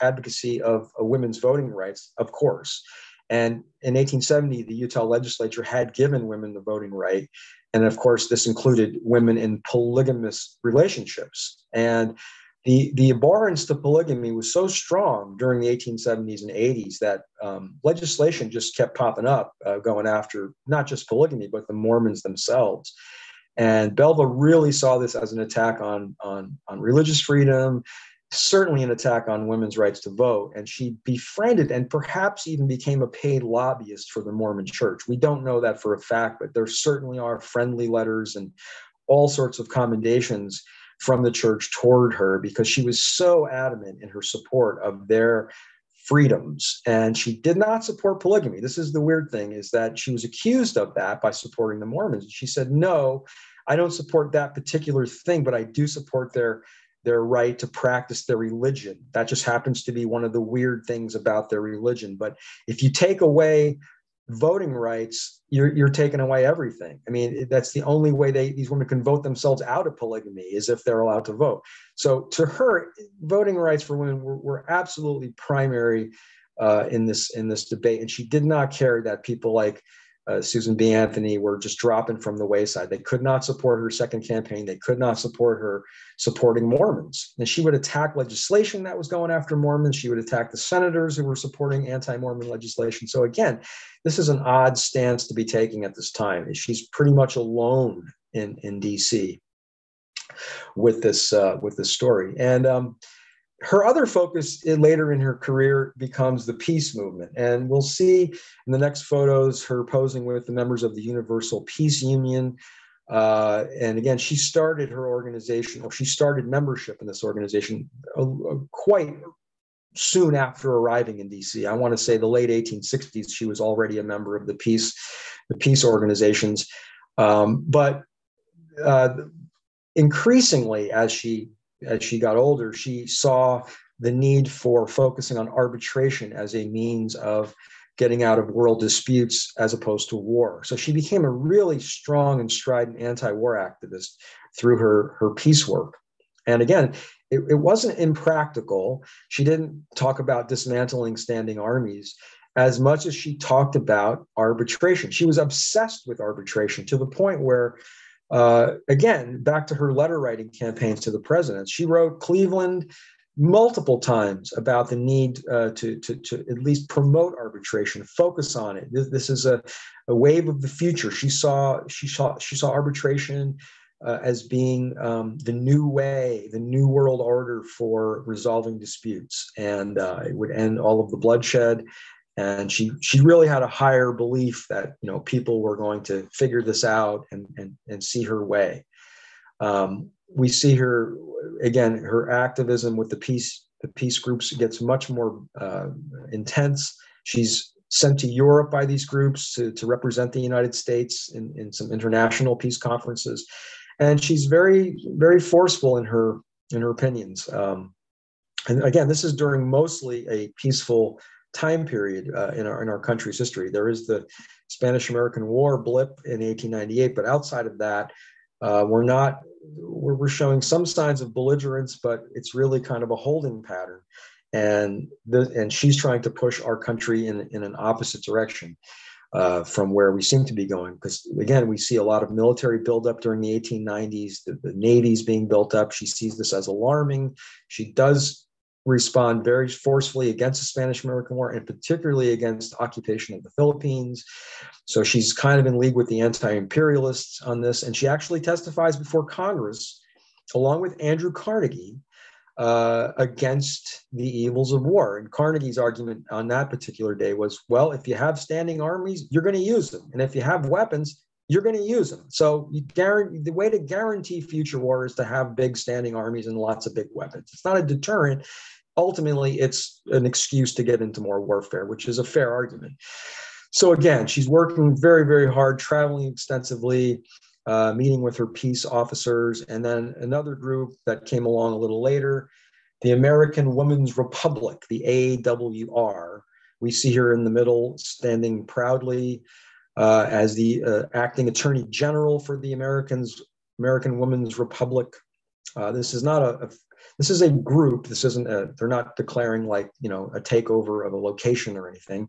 advocacy of women's voting rights, of course. And in 1870, the Utah legislature had given women the voting right. And of course, this included women in polygamous relationships. And the, the abhorrence to polygamy was so strong during the 1870s and 80s that um, legislation just kept popping up, uh, going after not just polygamy, but the Mormons themselves. And Belva really saw this as an attack on, on, on religious freedom, certainly an attack on women's rights to vote. And she befriended and perhaps even became a paid lobbyist for the Mormon church. We don't know that for a fact, but there certainly are friendly letters and all sorts of commendations from the church toward her because she was so adamant in her support of their freedoms. And she did not support polygamy. This is the weird thing is that she was accused of that by supporting the mormons. She said no i don't support that particular thing but i do support their their right to practice their religion. That just happens to be one of the weird things about their religion. But if you take away voting rights, you're, you're taking away everything. I mean, that's the only way they these women can vote themselves out of polygamy is if they're allowed to vote. So to her, voting rights for women were, were absolutely primary uh, in this in this debate, and she did not care that people like uh, Susan B. Anthony were just dropping from the wayside. They could not support her second campaign. They could not support her supporting Mormons. And she would attack legislation that was going after Mormons. She would attack the senators who were supporting anti Mormon legislation. So, again, this is an odd stance to be taking at this time. She's pretty much alone in, in DC with this, uh, with this story. And, um, her other focus later in her career becomes the peace movement. And we'll see in the next photos her posing with the members of the Universal Peace Union. Uh, and again, she started her organization, or she started membership in this organization uh, uh quite soon after arriving in DC. I want to say the late 1860s, she was already a member of the peace, the peace organizations. Um, but uh, increasingly, as she as she got older, she saw the need for focusing on arbitration as a means of getting out of world disputes as opposed to war. So she became a really strong and strident anti-war activist through her, her peace work. And again, it, it wasn't impractical. She didn't talk about dismantling standing armies as much as she talked about arbitration. She was obsessed with arbitration to the point where uh, again, back to her letter writing campaigns to the president, she wrote Cleveland multiple times about the need uh, to, to, to, at least promote arbitration, focus on it. This, this is a, a, wave of the future. She saw she saw she saw arbitration uh, as being um, the new way, the new world order for resolving disputes, and uh, it would end all of the bloodshed and she she really had a higher belief that you know people were going to figure this out and and, and see her way. Um, we see her again her activism with the peace the peace groups gets much more uh, intense. She's sent to europe by these groups to, to represent the united states in, in some international peace conferences. And she's very very forceful in her in her opinions. Um, and again this is during mostly a peaceful time period uh, in our in our country's history. There is the Spanish American War blip in 1898, but outside of that, uh, we're not we're, we're showing some signs of belligerence, but it's really kind of a holding pattern. And the, and she's trying to push our country in, in an opposite direction uh, from where we seem to be going. Because again, we see a lot of military buildup during the 1890s. The, the Navy's being built up. She sees this as alarming. She does respond very forcefully against the Spanish American War and particularly against occupation of the Philippines. So she's kind of in league with the anti imperialists on this. And she actually testifies before Congress, along with Andrew Carnegie, uh, against the evils of war. And Carnegie's argument on that particular day was well, if you have standing armies, you're going to use them. And if you have weapons, you're going to use them. So you guarantee the way to guarantee future war is to have big standing armies and lots of big weapons. It's not a deterrent. Ultimately, it's an excuse to get into more warfare, which is a fair argument. So again, she's working very, very hard, traveling extensively, uh, meeting with her peace officers, and then another group that came along a little later, the American Women's Republic, the AWR. We see her in the middle, standing proudly uh, as the uh, acting attorney general for the Americans American Women's Republic. Uh, this is not a, a, this is a group. This isn't a, they're not declaring like you know a takeover of a location or anything.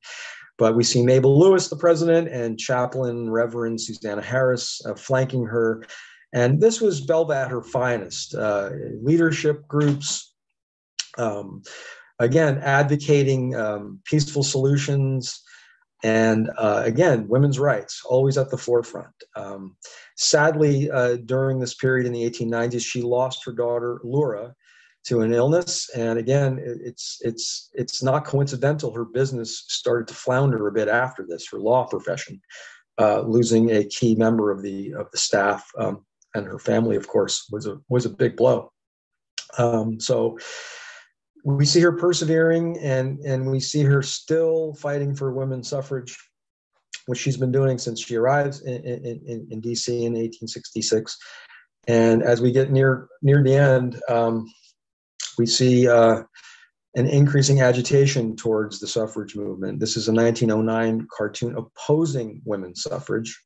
But we see Mabel Lewis, the president, and chaplain Reverend Susanna Harris uh, flanking her. And this was Belva at her finest. Uh, leadership groups, um, again, advocating um, peaceful solutions, and uh, again, women's rights always at the forefront. Um, sadly, uh, during this period in the 1890s, she lost her daughter Laura to an illness, and again, it's it's it's not coincidental. Her business started to flounder a bit after this. Her law profession, uh, losing a key member of the of the staff um, and her family, of course, was a was a big blow. Um, so we see her persevering and and we see her still fighting for women's suffrage which she's been doing since she arrives in, in, in dc in 1866 and as we get near near the end um, we see uh, an increasing agitation towards the suffrage movement. This is a 1909 cartoon opposing women's suffrage.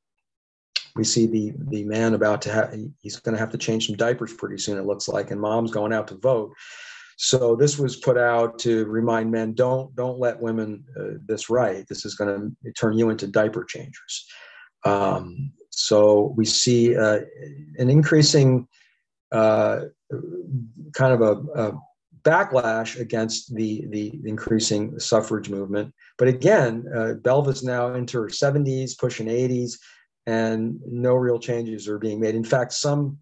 We see the the man about to have he's going to have to change some diapers pretty soon it looks like and mom's going out to vote so this was put out to remind men don't don't let women uh, this right. This is going to turn you into diaper changers. Um, so we see uh, an increasing uh, kind of a, a, backlash against the the increasing suffrage movement. But again, uh, Belva's now into her 70s, pushing 80s, and no real changes are being made. In fact, some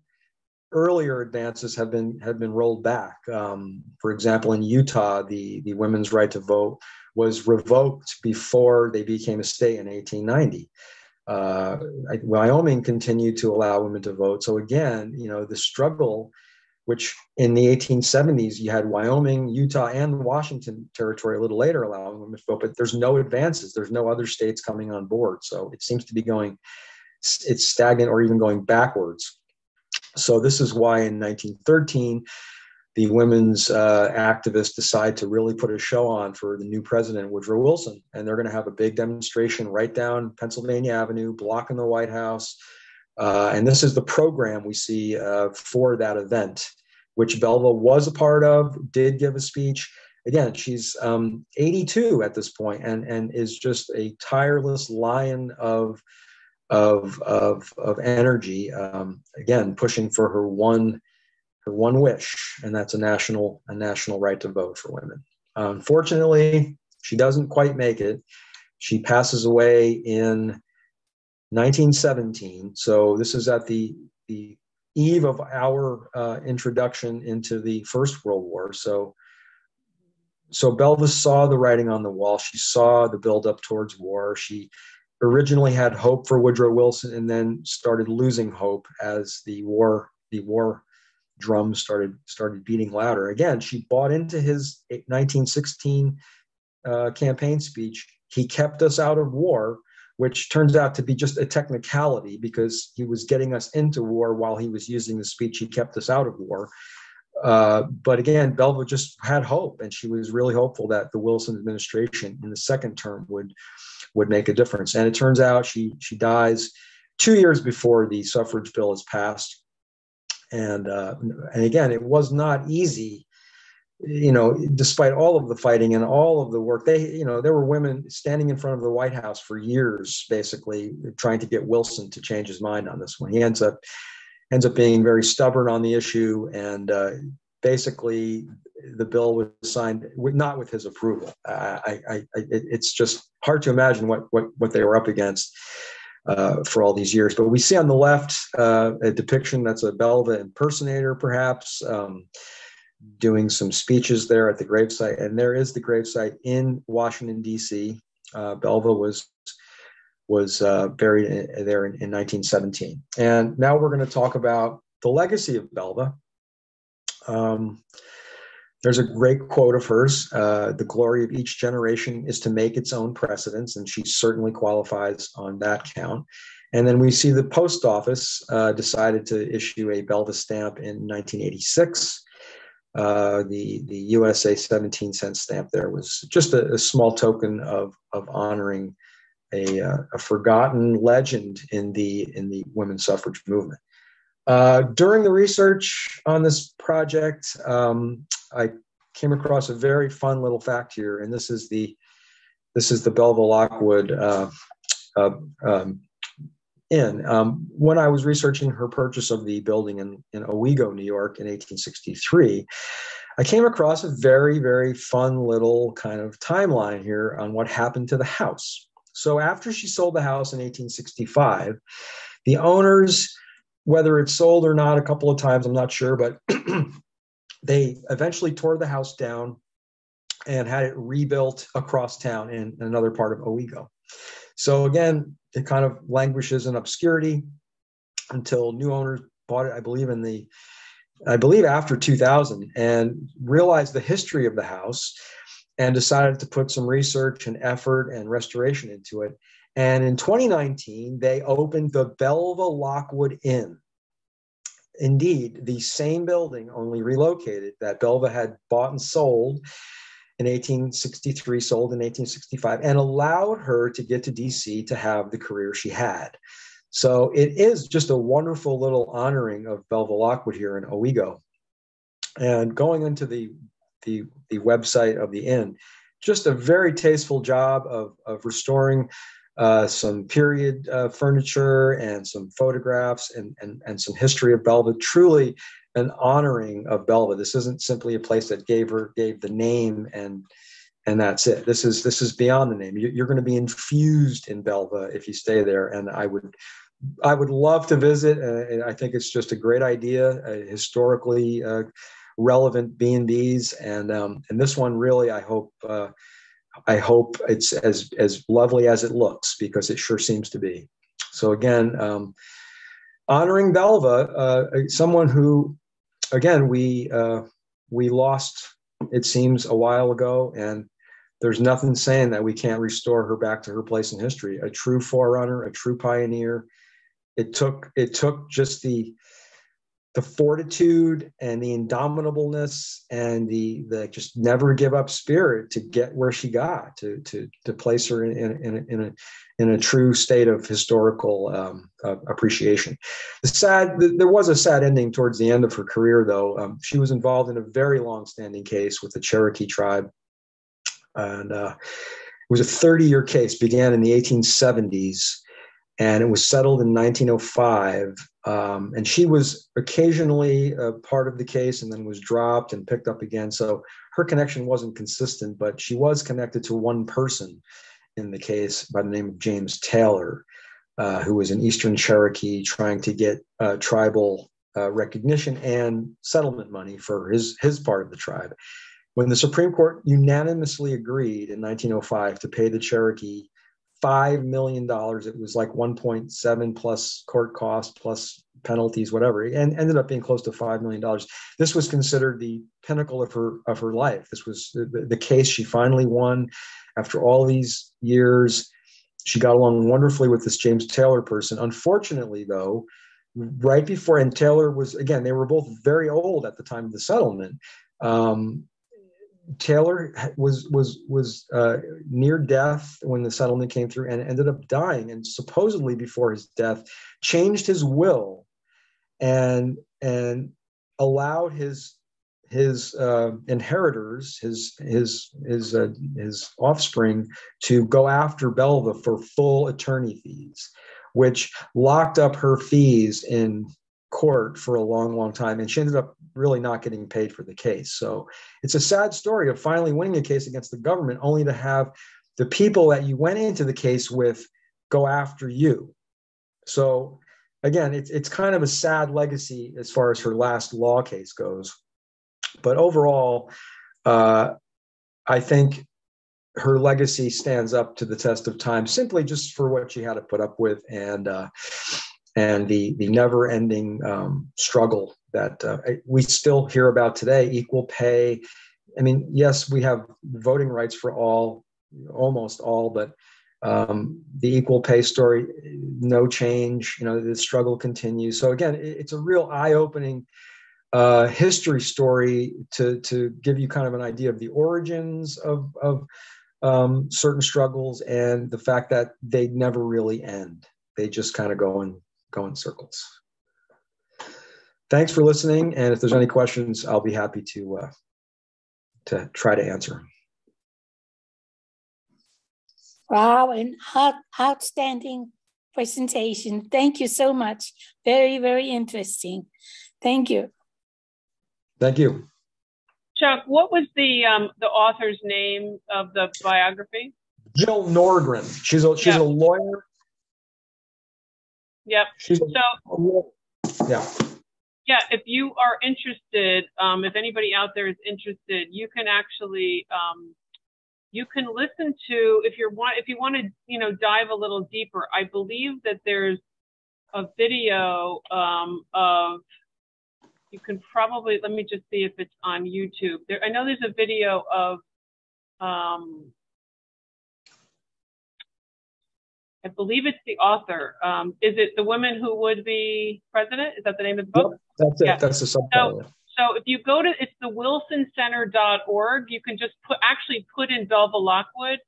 earlier advances have been have been rolled back. Um, for example, in Utah, the the women's right to vote was revoked before they became a state in 1890. Uh, Wyoming continued to allow women to vote. So again, you know, the struggle, which in the 1870s you had Wyoming, Utah, and the Washington territory a little later allowing women to vote, but there's no advances. There's no other states coming on board. So it seems to be going, it's stagnant or even going backwards. So this is why in 1913, the women's uh, activists decide to really put a show on for the new president, Woodrow Wilson. And they're going to have a big demonstration right down Pennsylvania Avenue, blocking the White House. Uh, and this is the program we see uh, for that event, which Belva was a part of, did give a speech. Again, she's um, 82 at this point and, and is just a tireless lion of of of of energy. Um, again, pushing for her one her one wish, and that's a national a national right to vote for women. Unfortunately, she doesn't quite make it. She passes away in 1917. So this is at the the eve of our uh, introduction into the First World War. So so Belva saw the writing on the wall. She saw the buildup towards war. She originally had hope for Woodrow Wilson and then started losing hope as the war the war drums started started beating louder. Again, she bought into his 1916 uh, campaign speech. He kept us out of war, which turns out to be just a technicality because he was getting us into war while he was using the speech. He kept us out of war. Uh, but again, Belva just had hope, and she was really hopeful that the Wilson administration in the second term would would make a difference. And it turns out she she dies two years before the suffrage bill is passed. And uh, and again, it was not easy. You know, despite all of the fighting and all of the work, they you know there were women standing in front of the White House for years, basically trying to get Wilson to change his mind on this one. He ends up ends up being very stubborn on the issue and uh, basically the bill was signed not with his approval. I, I, I, it's just hard to imagine what, what, what they were up against uh, for all these years. But we see on the left uh, a depiction that's a Belva impersonator, perhaps, um, doing some speeches there at the gravesite. And there is the gravesite in Washington, D.C. Uh, Belva was was uh, buried in, there in, in 1917. And now we're going to talk about the legacy of Belva. Um, there's a great quote of hers uh, The glory of each generation is to make its own precedents, and she certainly qualifies on that count. And then we see the post office uh, decided to issue a Belva stamp in 1986. Uh, the the USA 17 cent stamp there was just a, a small token of of honoring a, uh, a, forgotten legend in the in the women's suffrage movement. Uh, during the research on this project, um, I came across a very fun little fact here, and this is the this is the Belva Lockwood uh, uh, um, Inn. Um, when I was researching her purchase of the building in, in Owego, New York, in 1863, I came across a very very fun little kind of timeline here on what happened to the house. So after she sold the house in 1865, the owners whether it's sold or not a couple of times, I'm not sure, but they eventually tore the house down and had it rebuilt across town in another part of Owego. So again, it kind of languishes in obscurity until new owners bought it, I believe, in the I believe after 2000 and realized the history of the house and decided to put some research and effort and restoration into it. And in 2019, they opened the Belva Lockwood Inn. Indeed, the same building, only relocated, that Belva had bought and sold in 1863, sold in 1865, and allowed her to get to DC to have the career she had. So it is just a wonderful little honoring of Belva Lockwood here in Owego. And going into the, the, the website of the inn, just a very tasteful job of, of restoring uh, some period uh, furniture and some photographs and, and, and some history of Belva. Truly an honoring of Belva. This isn't simply a place that gave her gave the name and and that's it. This is this is beyond the name. You're going to be infused in Belva if you stay there, and I would I would love to visit. Uh, I think it's just a great idea, uh, historically uh, relevant B and B's, and um, and this one really I hope I hope it's as as lovely as it looks because it sure seems to be. So again, um, honoring Belva, uh, someone who, again, we uh, we lost. It seems a while ago, and there's nothing saying that we can't restore her back to her place in history. A true forerunner, a true pioneer. It took it took just the the fortitude and the indomitableness and the the just never give up spirit to get where she got to to to place her in in, in a in a true state of historical um, uh, appreciation. The sad the, there was a sad ending towards the end of her career though. Um, she was involved in a very long standing case with the Cherokee tribe, and uh, it was a 30 year case. Began in the 1870s and it was settled in 1905. Um, and she was occasionally a part of the case and then was dropped and picked up again. So her connection wasn't consistent, but she was connected to one person in the case by the name of James Taylor, uh, who was an Eastern Cherokee trying to get uh, tribal uh, recognition and settlement money for his, his part of the tribe. When the Supreme Court unanimously agreed in 1905 to pay the Cherokee five million dollars. It was like 1.7 plus court cost plus penalties, whatever, and ended up being close to five million dollars. This was considered the pinnacle of her of her life. This was the, the case she finally won after all these years. She got along wonderfully with this James Taylor person. Unfortunately, though, right before and Taylor was again, they were both very old at the time of the settlement. Um, Taylor was was was uh, near death when the settlement came through, and ended up dying. And supposedly before his death, changed his will, and and allowed his his uh, inheritors, his his his uh, his offspring, to go after Belva for full attorney fees, which locked up her fees in court for a long, long time, and she ended up really not getting paid for the case. So it's a sad story of finally winning a case against the government, only to have the people that you went into the case with go after you. So again, it's it's kind of a sad legacy as far as her last law case goes. But overall, uh, I think her legacy stands up to the test of time simply just for what she had to put up with and uh, and the the never ending um, struggle that uh, we still hear about today equal pay. I mean yes we have voting rights for all almost all but um, the equal pay story no change you know the struggle continues. So again it's a real eye-opening uh, history story to to give you kind of an idea of the origins of of um, certain struggles and the fact that they never really end. They just kind of go in go in circles thanks for listening and if there's any questions i'll be happy to uh, to try to answer Wow, an outstanding presentation. Thank you so much. Very, very interesting. Thank you. Thank you. Chuck, what was the um, the author's name of the biography? Jill Norgren. She's a she's yep. a lawyer. Yep. She's so yeah. Yeah, if you are interested, um, if anybody out there is interested, you can actually um, you can listen to if you're want if you want to you know dive a little deeper. I believe that there's a video um, of you can probably let me just see if it's on YouTube. There, I know there's a video of um, I believe it's the author. Um, is it the woman who would be president? Is that the name of the book? Yep, that's it. Yeah. That's the subtitle. So, so if you go to it's the wilsoncenter.org, you can just put actually put in Belva Lockwood.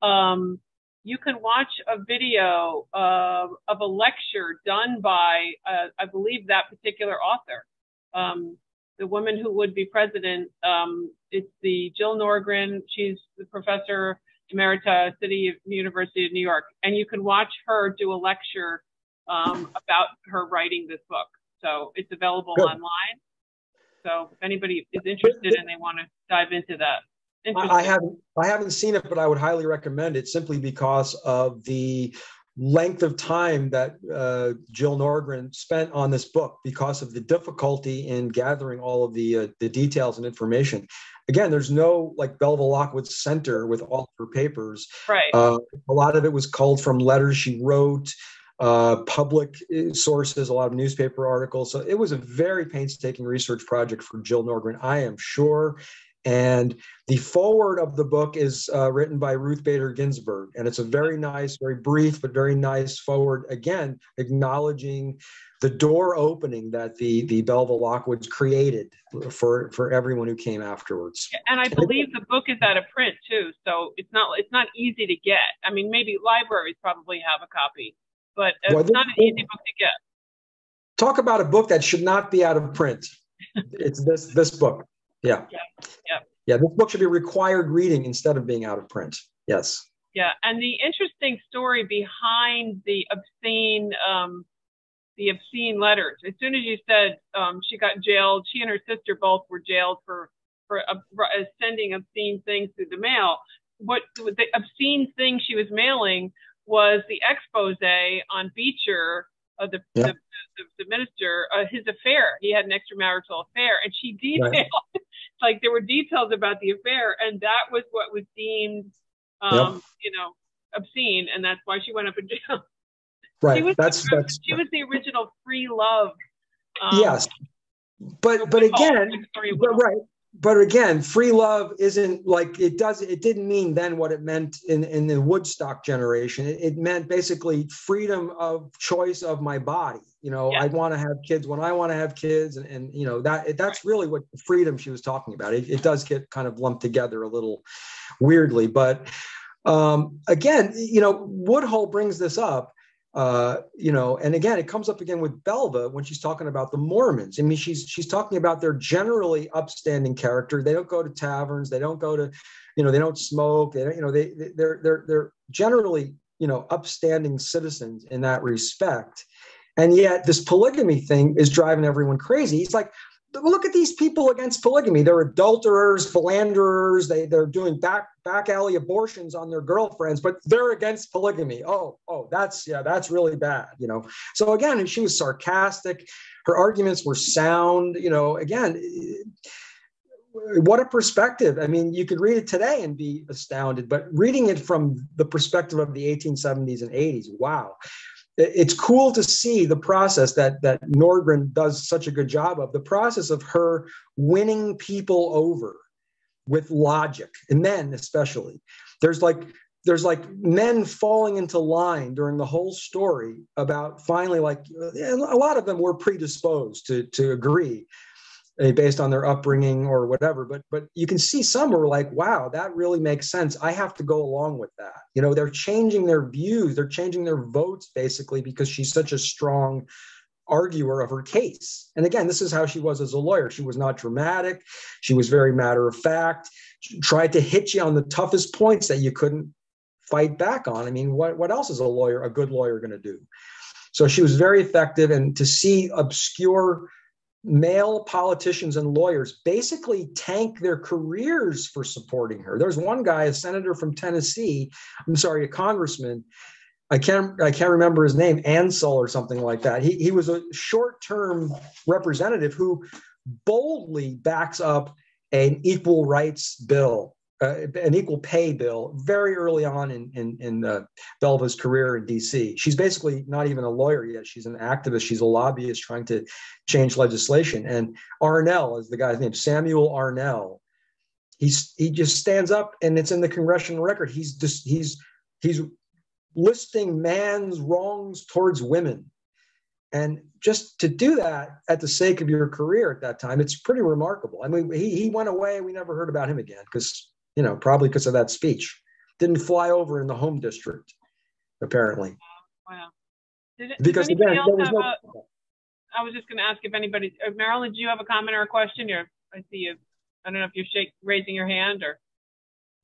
Um, you can watch a video of, of a lecture done by, uh, I believe, that particular author. Um, the woman who would be president, um, it's the Jill Norgren. She's the professor emerita, City University of New York, and you can watch her do a lecture um, about her writing this book. So it's available Good. online. So if anybody is interested and they want to dive into that. I haven't I haven't seen it, but I would highly recommend it simply because of the length of time that uh, Jill Norgren spent on this book because of the difficulty in gathering all of the uh, the details and information. Again, there's no like Belva Lockwood Center with all of her papers. Right. Uh, a lot of it was culled from letters she wrote, uh, public uh, sources, a lot of newspaper articles. So it was a very painstaking research project for Jill Norgren, I am sure. And the foreword of the book is uh, written by Ruth Bader Ginsburg. And it's a very nice, very brief, but very nice forward, again, acknowledging the door opening that the, the Belva Lockwoods created for, for everyone who came afterwards. And I believe the book is out of print too. So it's not, it's not easy to get. I mean, maybe libraries probably have a copy but it's well, not an easy book to get. Talk about a book that should not be out of print. it's this this book. Yeah. Yeah. Yeah. Yeah. This book should be required reading instead of being out of print. Yes. Yeah, and the interesting story behind the obscene um, the obscene letters. As soon as you said um, she got jailed, she and her sister both were jailed for for uh, sending obscene things through the mail. What the obscene thing she was mailing was the expose on Beecher, uh, the, yeah. the, the, the, minister, uh, his affair. He had an extramarital affair, and she detailed right. like there were details about the affair, and that was what was deemed, um, yep. you know, obscene, and that's why she went up in jail. Right. She that's the, that's. She was the original free love. Um, yes, but but again, but right but again, free love isn't like it does. It didn't mean then what it meant in, in the Woodstock generation. It, it meant basically freedom of choice of my body. You know, yeah. I want to have kids when I want to have kids, and, and you know that that's really what freedom she was talking about. It, it does get kind of lumped together a little weirdly, but um, again, you know, Woodhull brings this up uh, you know, and again, it comes up again with Belva when she's talking about the Mormons. I mean, she's she's talking about their generally upstanding character. They don't go to taverns. They don't go to, you know, they don't smoke. They don't, you know, they they're they're they're generally you know upstanding citizens in that respect. And yet, this polygamy thing is driving everyone crazy. He's like, look at these people against polygamy. They're adulterers, philanderers. They they're doing back back alley abortions on their girlfriends, but they're against polygamy. Oh, oh, that's yeah, that's really bad. You know. So again, she was sarcastic. Her arguments were sound. You know, again. Eh, what a perspective. I mean, you could read it today and be astounded, but reading it from the perspective of the 1870s and 80s, wow. It's cool to see the process that that Norgren does such a good job of the process of her winning people over with logic, and men especially. There's like there's like men falling into line during the whole story about finally like a lot of them were predisposed to to agree Eh, based on their upbringing or whatever but but you can see some are like wow that really makes sense i have to go along with that you know they're changing their views they're changing their votes basically because she's such a strong arguer of her case and again this is how she was as a lawyer she was not dramatic she was very matter of fact she tried to hit you on the toughest points that you couldn't fight back on. I mean, what, what else is a lawyer, a good lawyer, going to do? So she was very effective. And to see obscure male politicians and lawyers basically tank their careers for supporting her. There's one guy, a senator from Tennessee, I'm sorry, a congressman. I can't I can't remember his name, Ansel or something like that. He he was a short-term representative who boldly backs up an equal rights bill uh, an equal pay bill very early on in in, in uh, Belva's career in D.C. She's basically not even a lawyer yet. She's an activist. She's a lobbyist trying to change legislation. And Arnell is the guy's name, Samuel Arnell. He's he just stands up, and it's in the congressional record. He's just he's he's listing man's wrongs towards women. And just to do that at the sake of your career at that time, it's pretty remarkable. I mean, he, he went away. We never heard about him again because you know, probably because of that speech. Didn't fly over in the home district, apparently. Wow. Did, because again, there was no. A, I was just going to ask if anybody, uh, Marilyn, do you have a comment or a question? You're, I see you. I don't know if you're shake, raising your hand or.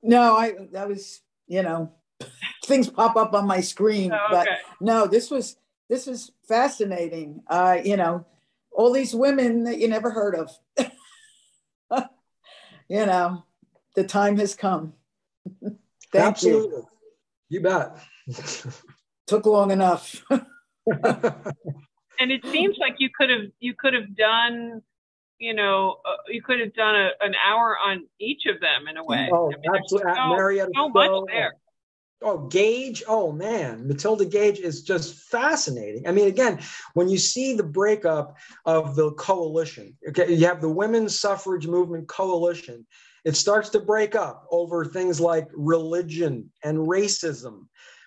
No, I that was you know, things pop up on my screen, oh, okay. but no, this was this was fascinating. Uh, you know, all these women that you never heard of. you know, the time has come. Thank Absolutely. You. you bet. Took long enough. and it seems like you could have you could have done you know uh, you could have done a, an hour on each of them in a way. Oh, I mean, absolutely. So, Marietta so much there. Oh, Gage. Oh, man. Matilda Gage is just fascinating. I mean, again, when you see the breakup of the coalition, okay, you have the women's suffrage movement coalition, it starts to break up over things like religion and racism.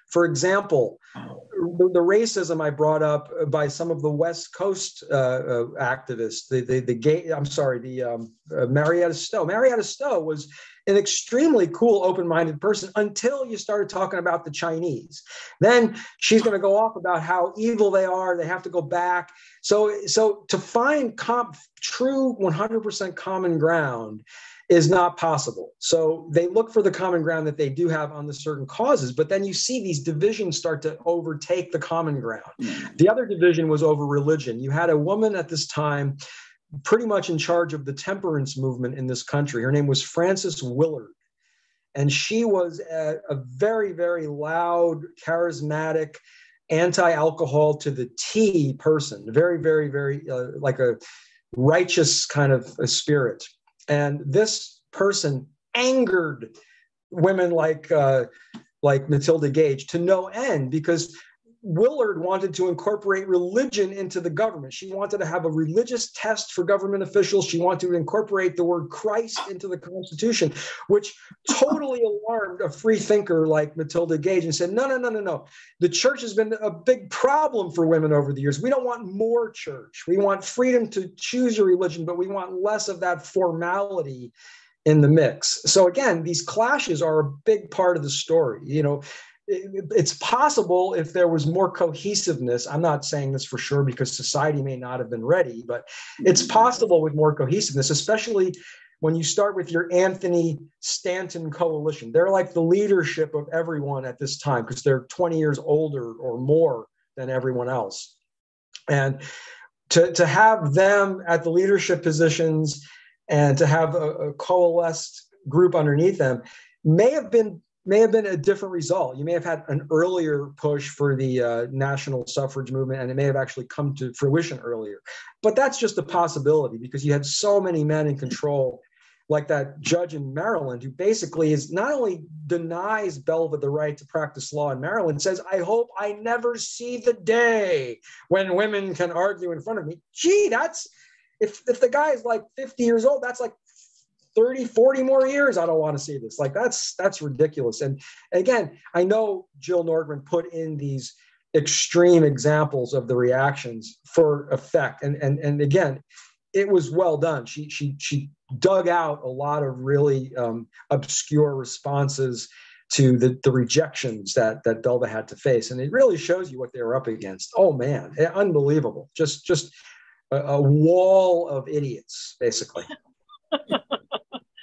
For example, the, racism I brought up by some of the West Coast uh, uh, activists, the, the, the gay, I'm sorry, the um, uh, Marietta Stow. Marietta Stow was an extremely cool, open minded person until you started talking about the Chinese. Then she's going to go off about how evil they are. They have to go back. So, so to find comp, true 100% common ground is not possible. So they look for the common ground that they do have on the certain causes, but then you see these divisions start to overtake the common ground. The other division was over religion. You had a woman at this time pretty much in charge of the temperance movement in this country. Her name was Frances Willard. And she was a, a very, very loud, charismatic, anti alcohol to the T person, very, very, very uh, like a righteous kind of a spirit. And this person angered women like uh, like Matilda Gage to no end because Willard wanted to incorporate religion into the government. She wanted to have a religious test for government officials. She wanted to incorporate the word Christ into the Constitution, which totally alarmed a free thinker like Matilda Gage and said, no, no, no, no, no. The church has been a big problem for women over the years. We don't want more church. We want freedom to choose your religion, but we want less of that formality in the mix. So again, these clashes are a big part of the story. You know, it's possible if there was more cohesiveness. I'm not saying this for sure because society may not have been ready, but it's mm-hmm. possible with more cohesiveness, especially when you start with your Anthony Stanton coalition. They're like the leadership of everyone at this time because they're 20 years older or more than everyone else. And to, to have them at the leadership positions and to have a, a coalesced group underneath them may have been may have been a different result. You may have had an earlier push for the uh, national suffrage movement, and it may have actually come to fruition earlier. But that's just a possibility because you had so many men in control like that judge in Maryland who basically is not only denies Belva the right to practice law in Maryland, says, I hope I never see the day when women can argue in front of me. Gee, that's if if the guy is like 50 years old, that's like 30 40 more years i don't want to see this like that's that's ridiculous and again i know jill norgren put in these extreme examples of the reactions for effect and and and again it was well done she she she dug out a lot of really um, obscure responses to the, the rejections that that Belva had to face, and it really shows you what they were up against. Oh man, unbelievable! Just just a, a wall of idiots, basically.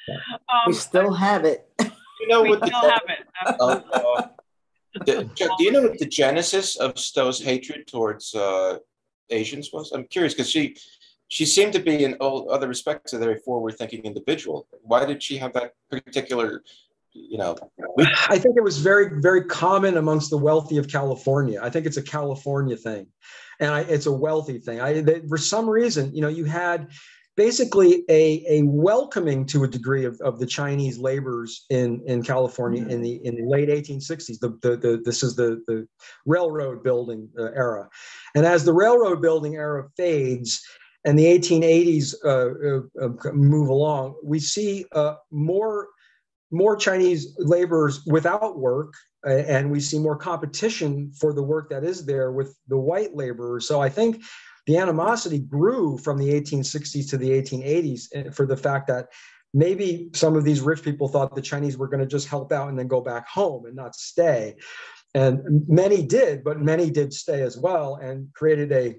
Um, we still have it. You know, we still the, have it. Uh, uh, the, do you know what the genesis of Stow's hatred towards uh, Asians was? I'm curious because she she seemed to be in all other respects a very forward-thinking individual. Why did she have that particular? You know, I think it was very, very common amongst the wealthy of California. I think it's a California thing, and I, it's a wealthy thing. I, they, for some reason, you know, you had basically a, a welcoming to a degree of, of the Chinese laborers in, in California in the in the late 1860s. The, the, the this is the, the railroad building uh, era. And as the railroad building era fades and the 1880s uh, uh, move along, we see uh, more more Chinese laborers without work, and we see more competition for the work that is there with the white laborers. So I think the animosity grew from the 1860s to the 1880s eh, for the fact that maybe some of these rich people thought the Chinese were going to just help out and then go back home and not stay. And many did, but many did stay as well and created a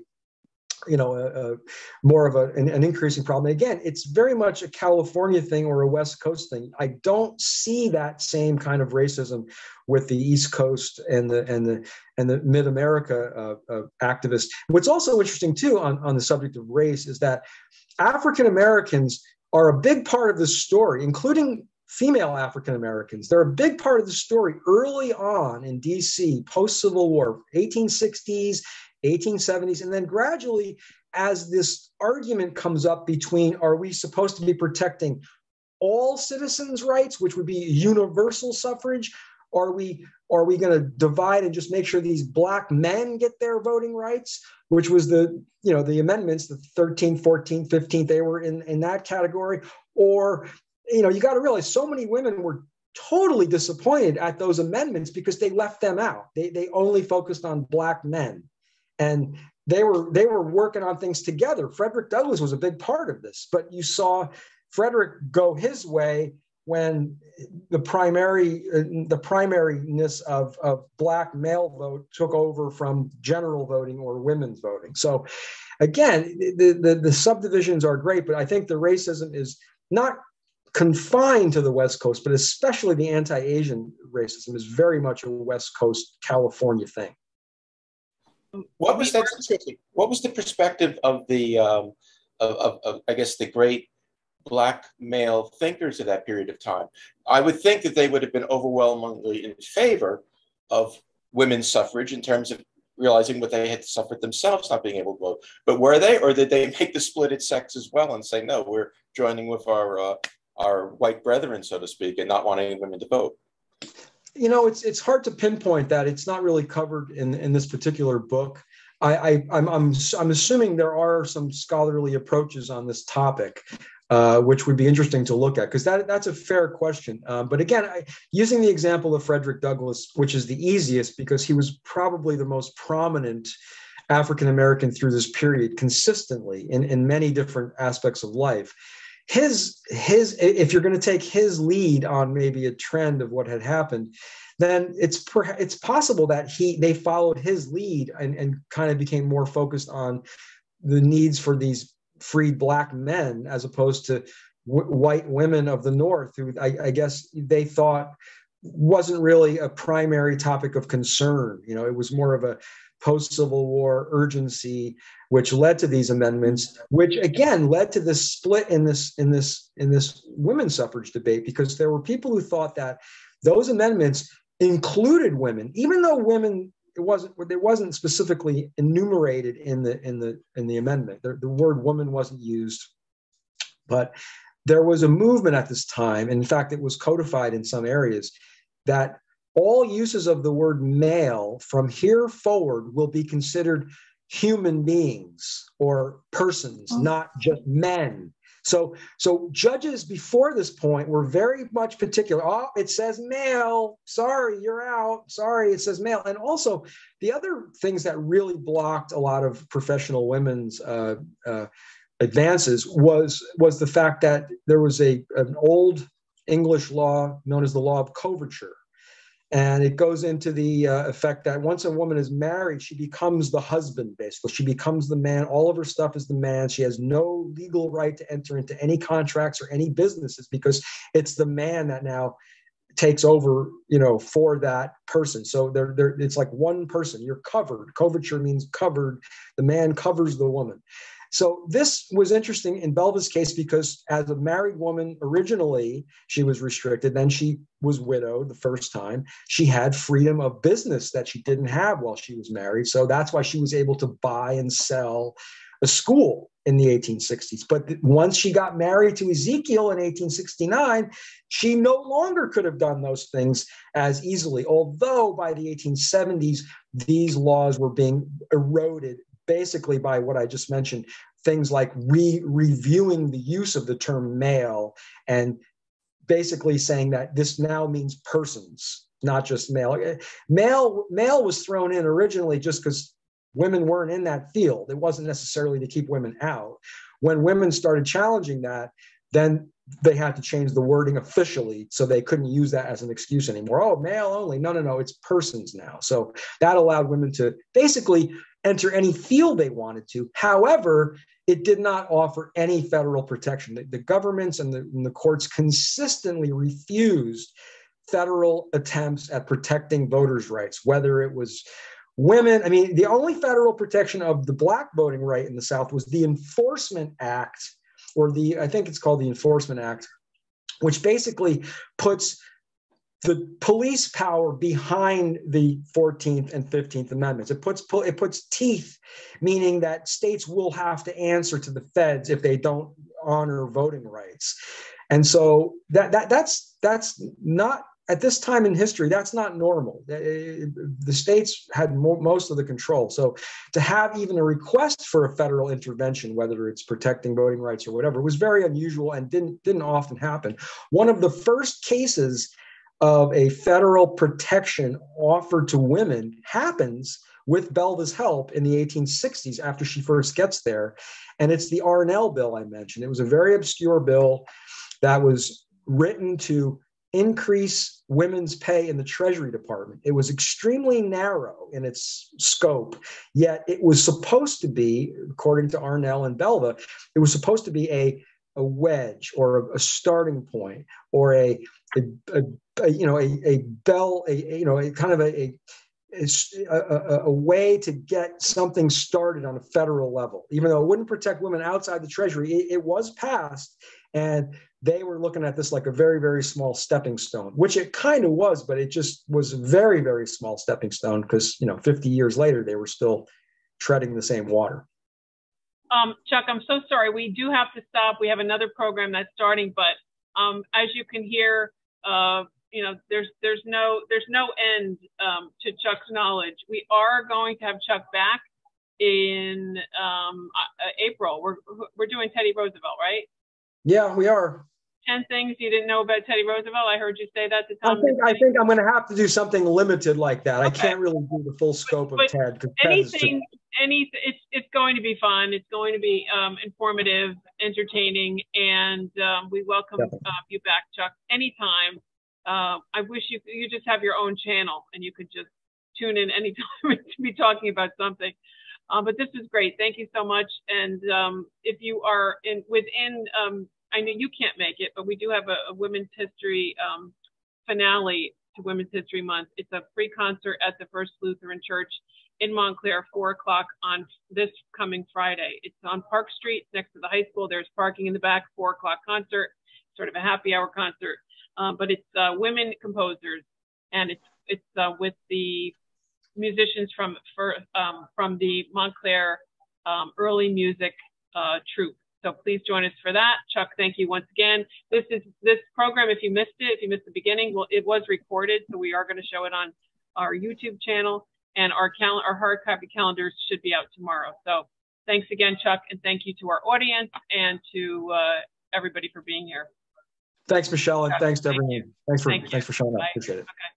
you know, a, a more of a, an, an, increasing problem. Again, it's very much a California thing or a West Coast thing. I don't see that same kind of racism with the East Coast and the and the and the Mid America uh, uh, activists. What's also interesting too on on the subject of race is that African Americans are a big part of the story, including female African Americans. They're a big part of the story early on in DC, post Civil War, 1860s 1870s, and then gradually, as this argument comes up between are we supposed to be protecting all citizens' rights, which would be universal suffrage, are we are we going to divide and just make sure these black men get their voting rights which was the you know the amendments the 13 14 15 they were in in that category? Or you know you got to realize so many women were totally disappointed at those amendments because they left them out. They they only focused on black men and they were they were working on things together. Frederick Douglass was a big part of this, but you saw Frederick go his way when the primary the primariness of, of black male vote took over from general voting or women's voting. So again, the, the, the subdivisions are great, but I think the racism is not confined to the West Coast, but especially the anti-Asian racism is very much a West Coast California thing. What was that? What was the perspective of the, um, of, of, of, I guess, the great black male thinkers of that period of time? I would think that they would have been overwhelmingly in favor of women's suffrage in terms of realizing what they had suffered themselves, not being able to vote. But were they, or did they make the split at sex as well and say, no, we're joining with our uh, our white brethren, so to speak, and not wanting women to vote? You know, it's it's hard to pinpoint that. It's not really covered in in this particular book. I, I am I'm, I'm I'm assuming there are some scholarly approaches on this topic, uh, which would be interesting to look at because that that's a fair question. Uh, but again, I, using the example of Frederick Douglass, which is the easiest because he was probably the most prominent African American through this period consistently in in many different aspects of life his his if you're going to take his lead on maybe a trend of what had happened then it's per, it's possible that he they followed his lead and, and kind of became more focused on the needs for these freed black men as opposed to w- white women of the north who I, I guess they thought wasn't really a primary topic of concern. You know it was more of a post Civil War urgency, which led to these amendments, which again led to this split in this in this in this women's suffrage debate, because there were people who thought that those amendments included women, even though women it wasn't it wasn't specifically enumerated in the in the in the amendment. The, the word woman wasn't used, but there was a movement at this time. In fact, it was codified in some areas that all uses of the word male from here forward will be considered human beings or persons, oh. not just men. So, so judges before this point were very much particular. Oh, it says male. Sorry, you're out. Sorry, it says male. And also, the other things that really blocked a lot of professional women's uh, uh, advances was was the fact that there was a an old English law known as the law of coverture, and it goes into the uh, effect that once a woman is married, she becomes the husband, basically. She becomes the man. All of her stuff is the man. She has no legal right to enter into any contracts or any businesses because it's the man that now takes over, you know, for that person. So there, there, it's like one person. You're covered. Coverture means covered. The man covers the woman. So this was interesting in Belva's case because as a married woman originally, she was restricted. Then she was widowed the first time. She had freedom of business that she didn't have while she was married. So that's why she was able to buy and sell a school in the 1860s. But once she got married to Ezekiel in 1869, she no longer could have done those things as easily. Although by the 1870s, these laws were being eroded basically by what I just mentioned, things like re- reviewing the use of the term male and basically saying that this now means persons, not just male. Eh, male male was thrown in originally just because women weren't in that field. It wasn't necessarily to keep women out. When women started challenging that, then they had to change the wording officially so they couldn't use that as an excuse anymore. Oh, male only. No, no, no, it's persons now. So that allowed women to basically enter any field they wanted to. However, it did not offer any federal protection. The, the governments and the, and the courts consistently refused federal attempts at protecting voters' rights, whether it was women. I mean, the only federal protection of the black voting right in the South was the Enforcement Act, or the, I think it's called the Enforcement Act, which basically puts the police power behind the 14th and 15th amendments. It puts it puts teeth meaning that states will have to answer to the feds if they don't honor voting rights. And so that, that that's that's not at this time in history that's not normal. Eh, the states had most of the control. So to have even a request for a federal intervention whether it's protecting voting rights or whatever was very unusual and didn't didn't often happen. One of the first cases of a federal protection offered to women happens with Belva's help in the 1860s after she first gets there. And it's the Arnell bill I mentioned. It was a very obscure bill that was written to increase women's pay in the Treasury Department. It was extremely narrow in its scope, yet it was supposed to be, according to Arnell and Belva, it was supposed to be a, a wedge or a starting point or a, a, a you know, a, a bell, a, you know, a kind of a, a, way to get something started on a federal level, even though it wouldn't protect women outside the Treasury. It, it, was passed, and they were looking at this like a very, very small stepping stone, which it kind of was, but it just was a very, very small stepping stone because you know, 50 years later, they were still treading the same water. Um, Chuck, I'm so sorry. We do have to stop. We have another program that's starting, but um, as you can hear, you know, there's there's no there's no end um, to Chuck's knowledge. We are going to have Chuck back in um, uh, April. We're we're doing Teddy Roosevelt, right? Yeah, we are. Ten things you didn't know about Teddy Roosevelt. I heard you say that to Tom. I think, I think I'm going to have to do something limited like that. Okay. I can't really do the full scope but, of Ted. Anything, any, it's it's going to be fun. It's going to be um, informative, entertaining, and um, we welcome uh, you back, Chuck, anytime uh, I wish you you just have your own channel and you could just tune in anytime to be talking about something. Uh, but this is great. Thank you so much. And um, if you are in within, um, I know you can't make it, but we do have a, a Women's History um, finale to Women's History Month. It's a free concert at the First Lutheran Church in Montclair, four o'clock on this coming Friday. It's on Park Street next to the high school. There's parking in the back, four o'clock concert, sort of a happy hour concert um, but it's uh, women composers, and it's it's uh, with the musicians from for, um, from the Montclair um, early music uh, troupe. So please join us for that. Chuck, thank you once again. This is this program. If you missed it, if you missed the beginning, well, it was recorded, so we are going to show it on our YouTube channel, and our cal- our hard copy calendars should be out tomorrow. So thanks again, Chuck, and thank you to our audience and to uh, everybody for being here. Thanks, Michelle, and thanks to everyone. Thanks for Thank thanks for showing up. Bye. Appreciate it. Okay.